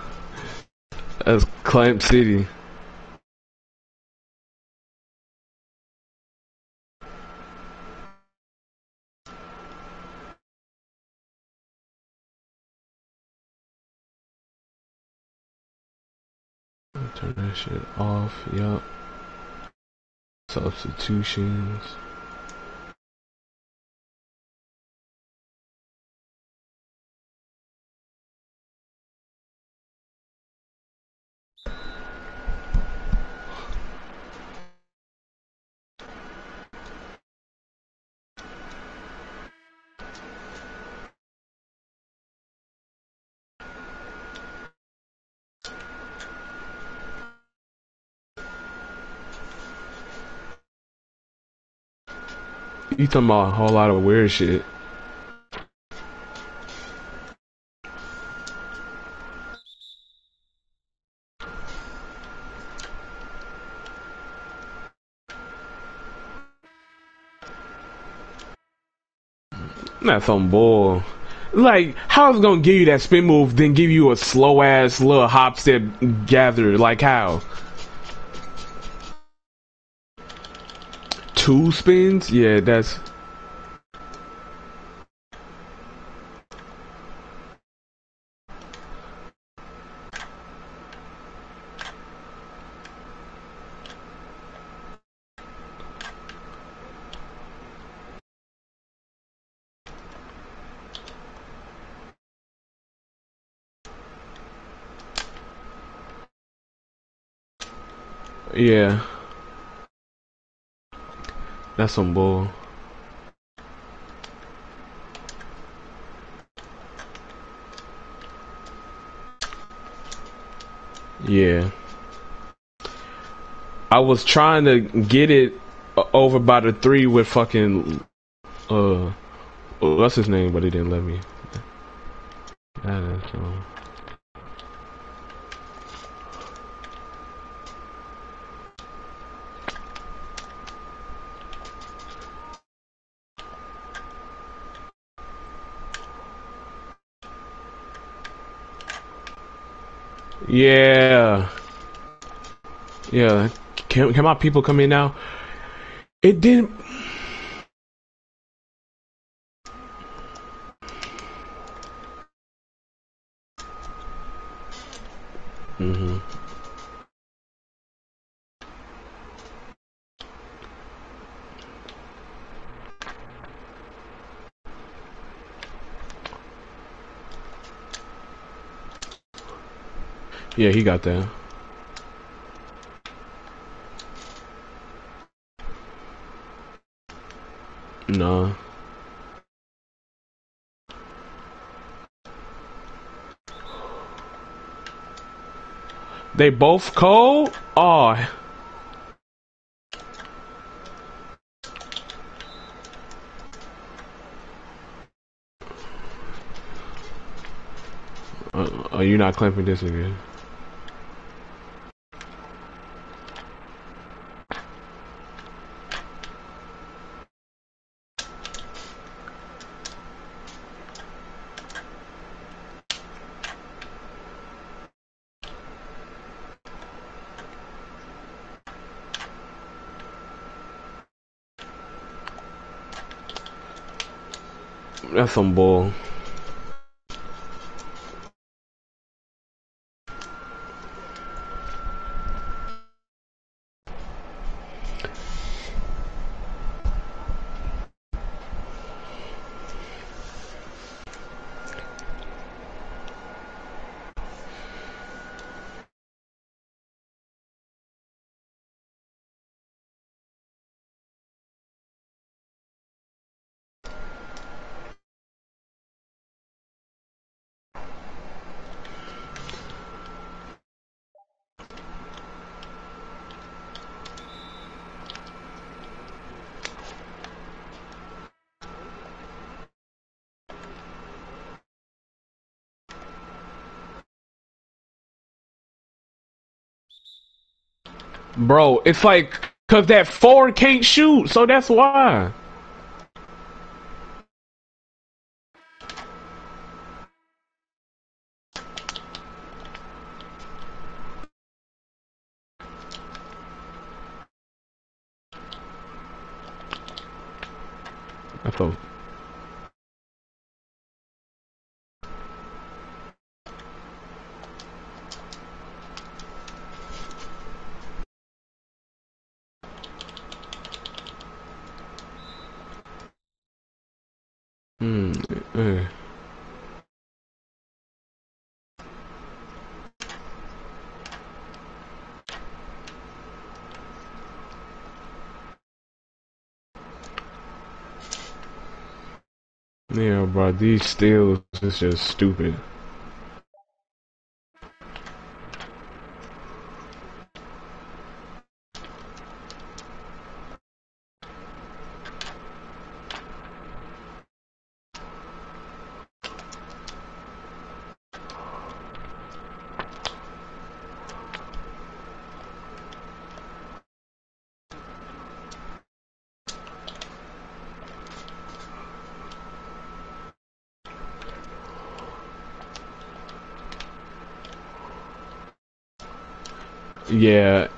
A: That's Clamp City. Turn that shit off. Yup. Substitutions. You talking about a whole lot of weird shit. That's some bull. Like, how is it gonna give you that spin move, then give you a slow ass little hop step gather? Like how? Two spins? Yeah, that's. Yeah. That's some bull. Yeah. I was trying to get it over by the three with fucking uh what's his name, but he didn't let me. Yeah. Yeah. Can, can my people come in now? It didn't. Yeah, he got that. Nah. They both cold? Oh. Uh, are you not clamping this again? That's Bro, it's like, cause that four can't shoot, so that's why. I thought. Yeah, bro, these steals is just stupid. Yeah.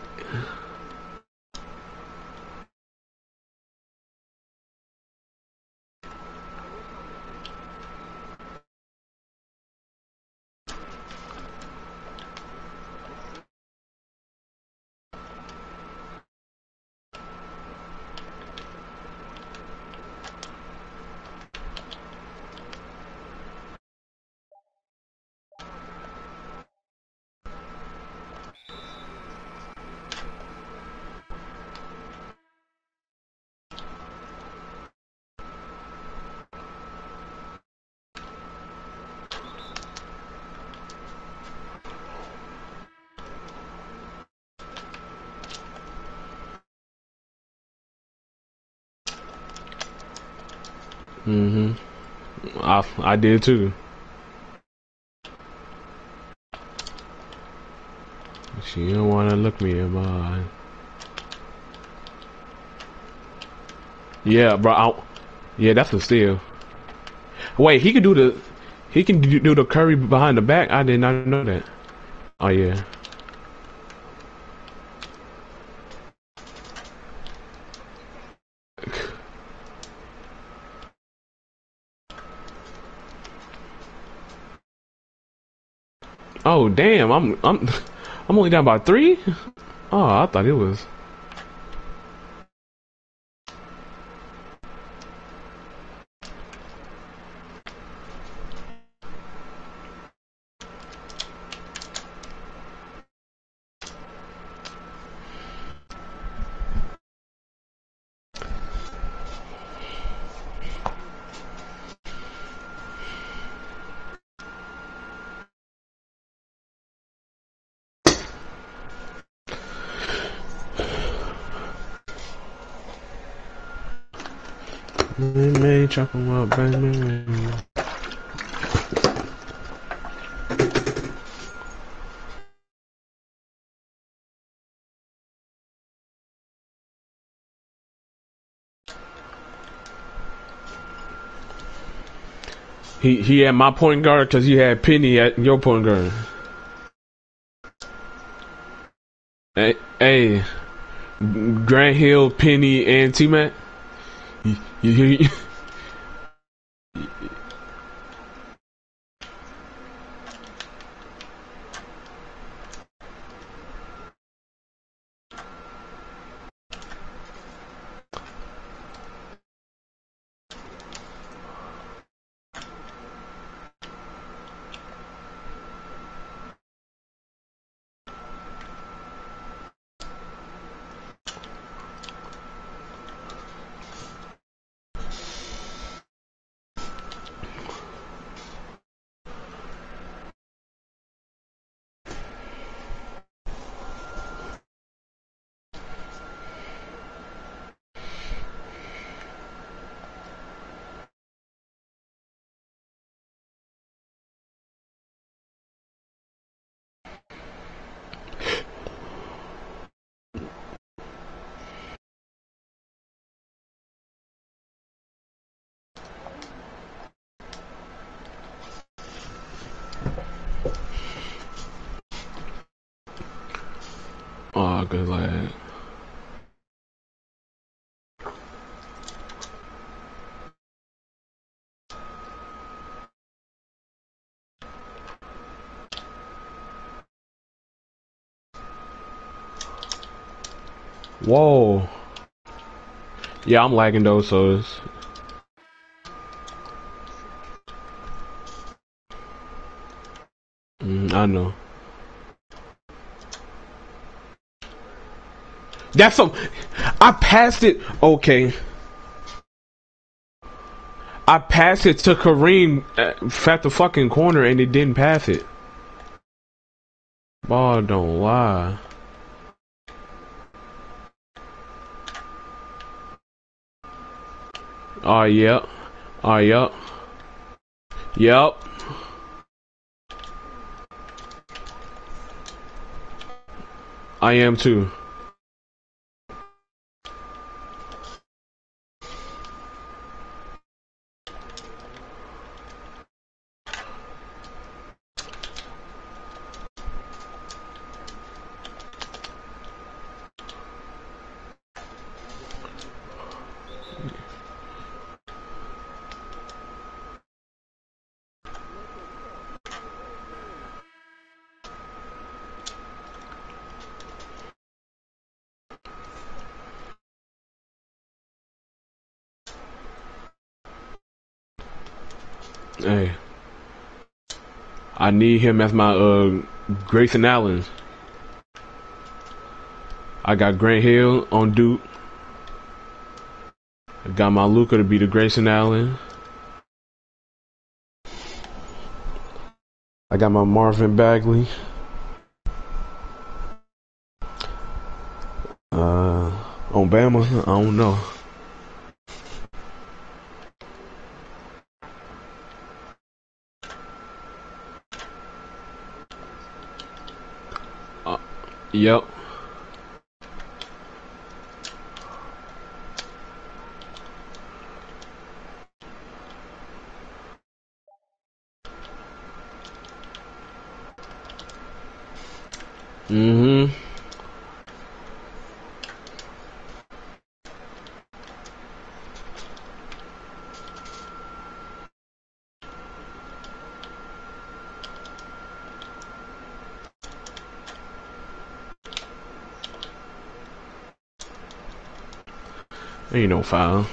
A: hmm I did too. She don't wanna look me in my eye. Yeah, bro. I, yeah, that's a steal. Wait, he can do the he can do the curry behind the back. I did not know that. Oh yeah. Oh damn, I'm I'm I'm only down by three. Oh, I thought it was. Chop up, baby. He he had my point guard because he had Penny at your point guard. Hey, hey Grant Hill, Penny, and T Mac. You, you, oh, good lad. Whoa. Yeah, I'm lagging those, so it's... Mm, I know. That's some. I passed it. Okay. I passed it to Kareem at the fucking corner and it didn't pass it. Ball don't lie. Oh, yep. Oh, yep. Yep. I am too. Hey. I need him as my uh Grayson Allen. I got Grant Hill on Duke. I got my Luka to be the Grayson Allen. I got my Marvin Bagley. Uh, on Bama, I don't know. Yep. Mm-hmm. Ain't no foul.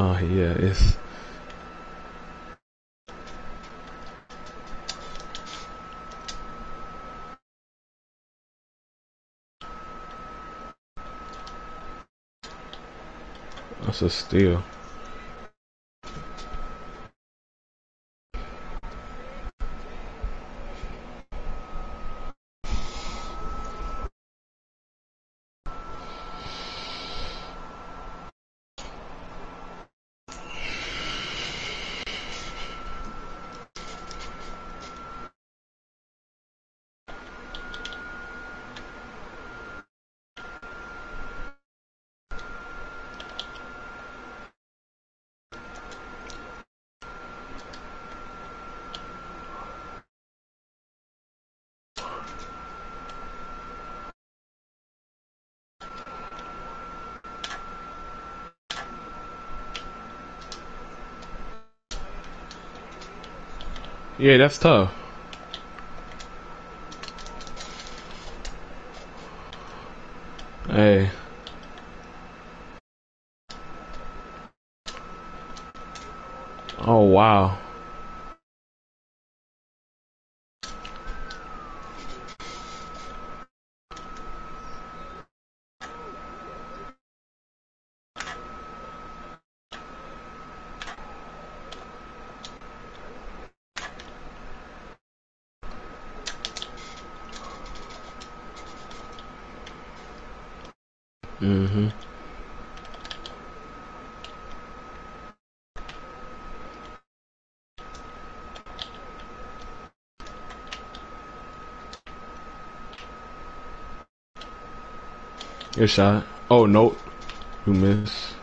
A: Oh yeah, it's that's a steal. Yeah, that's tough. Hey. Oh wow. Mm-hmm. Good shot. Oh, nope. You miss.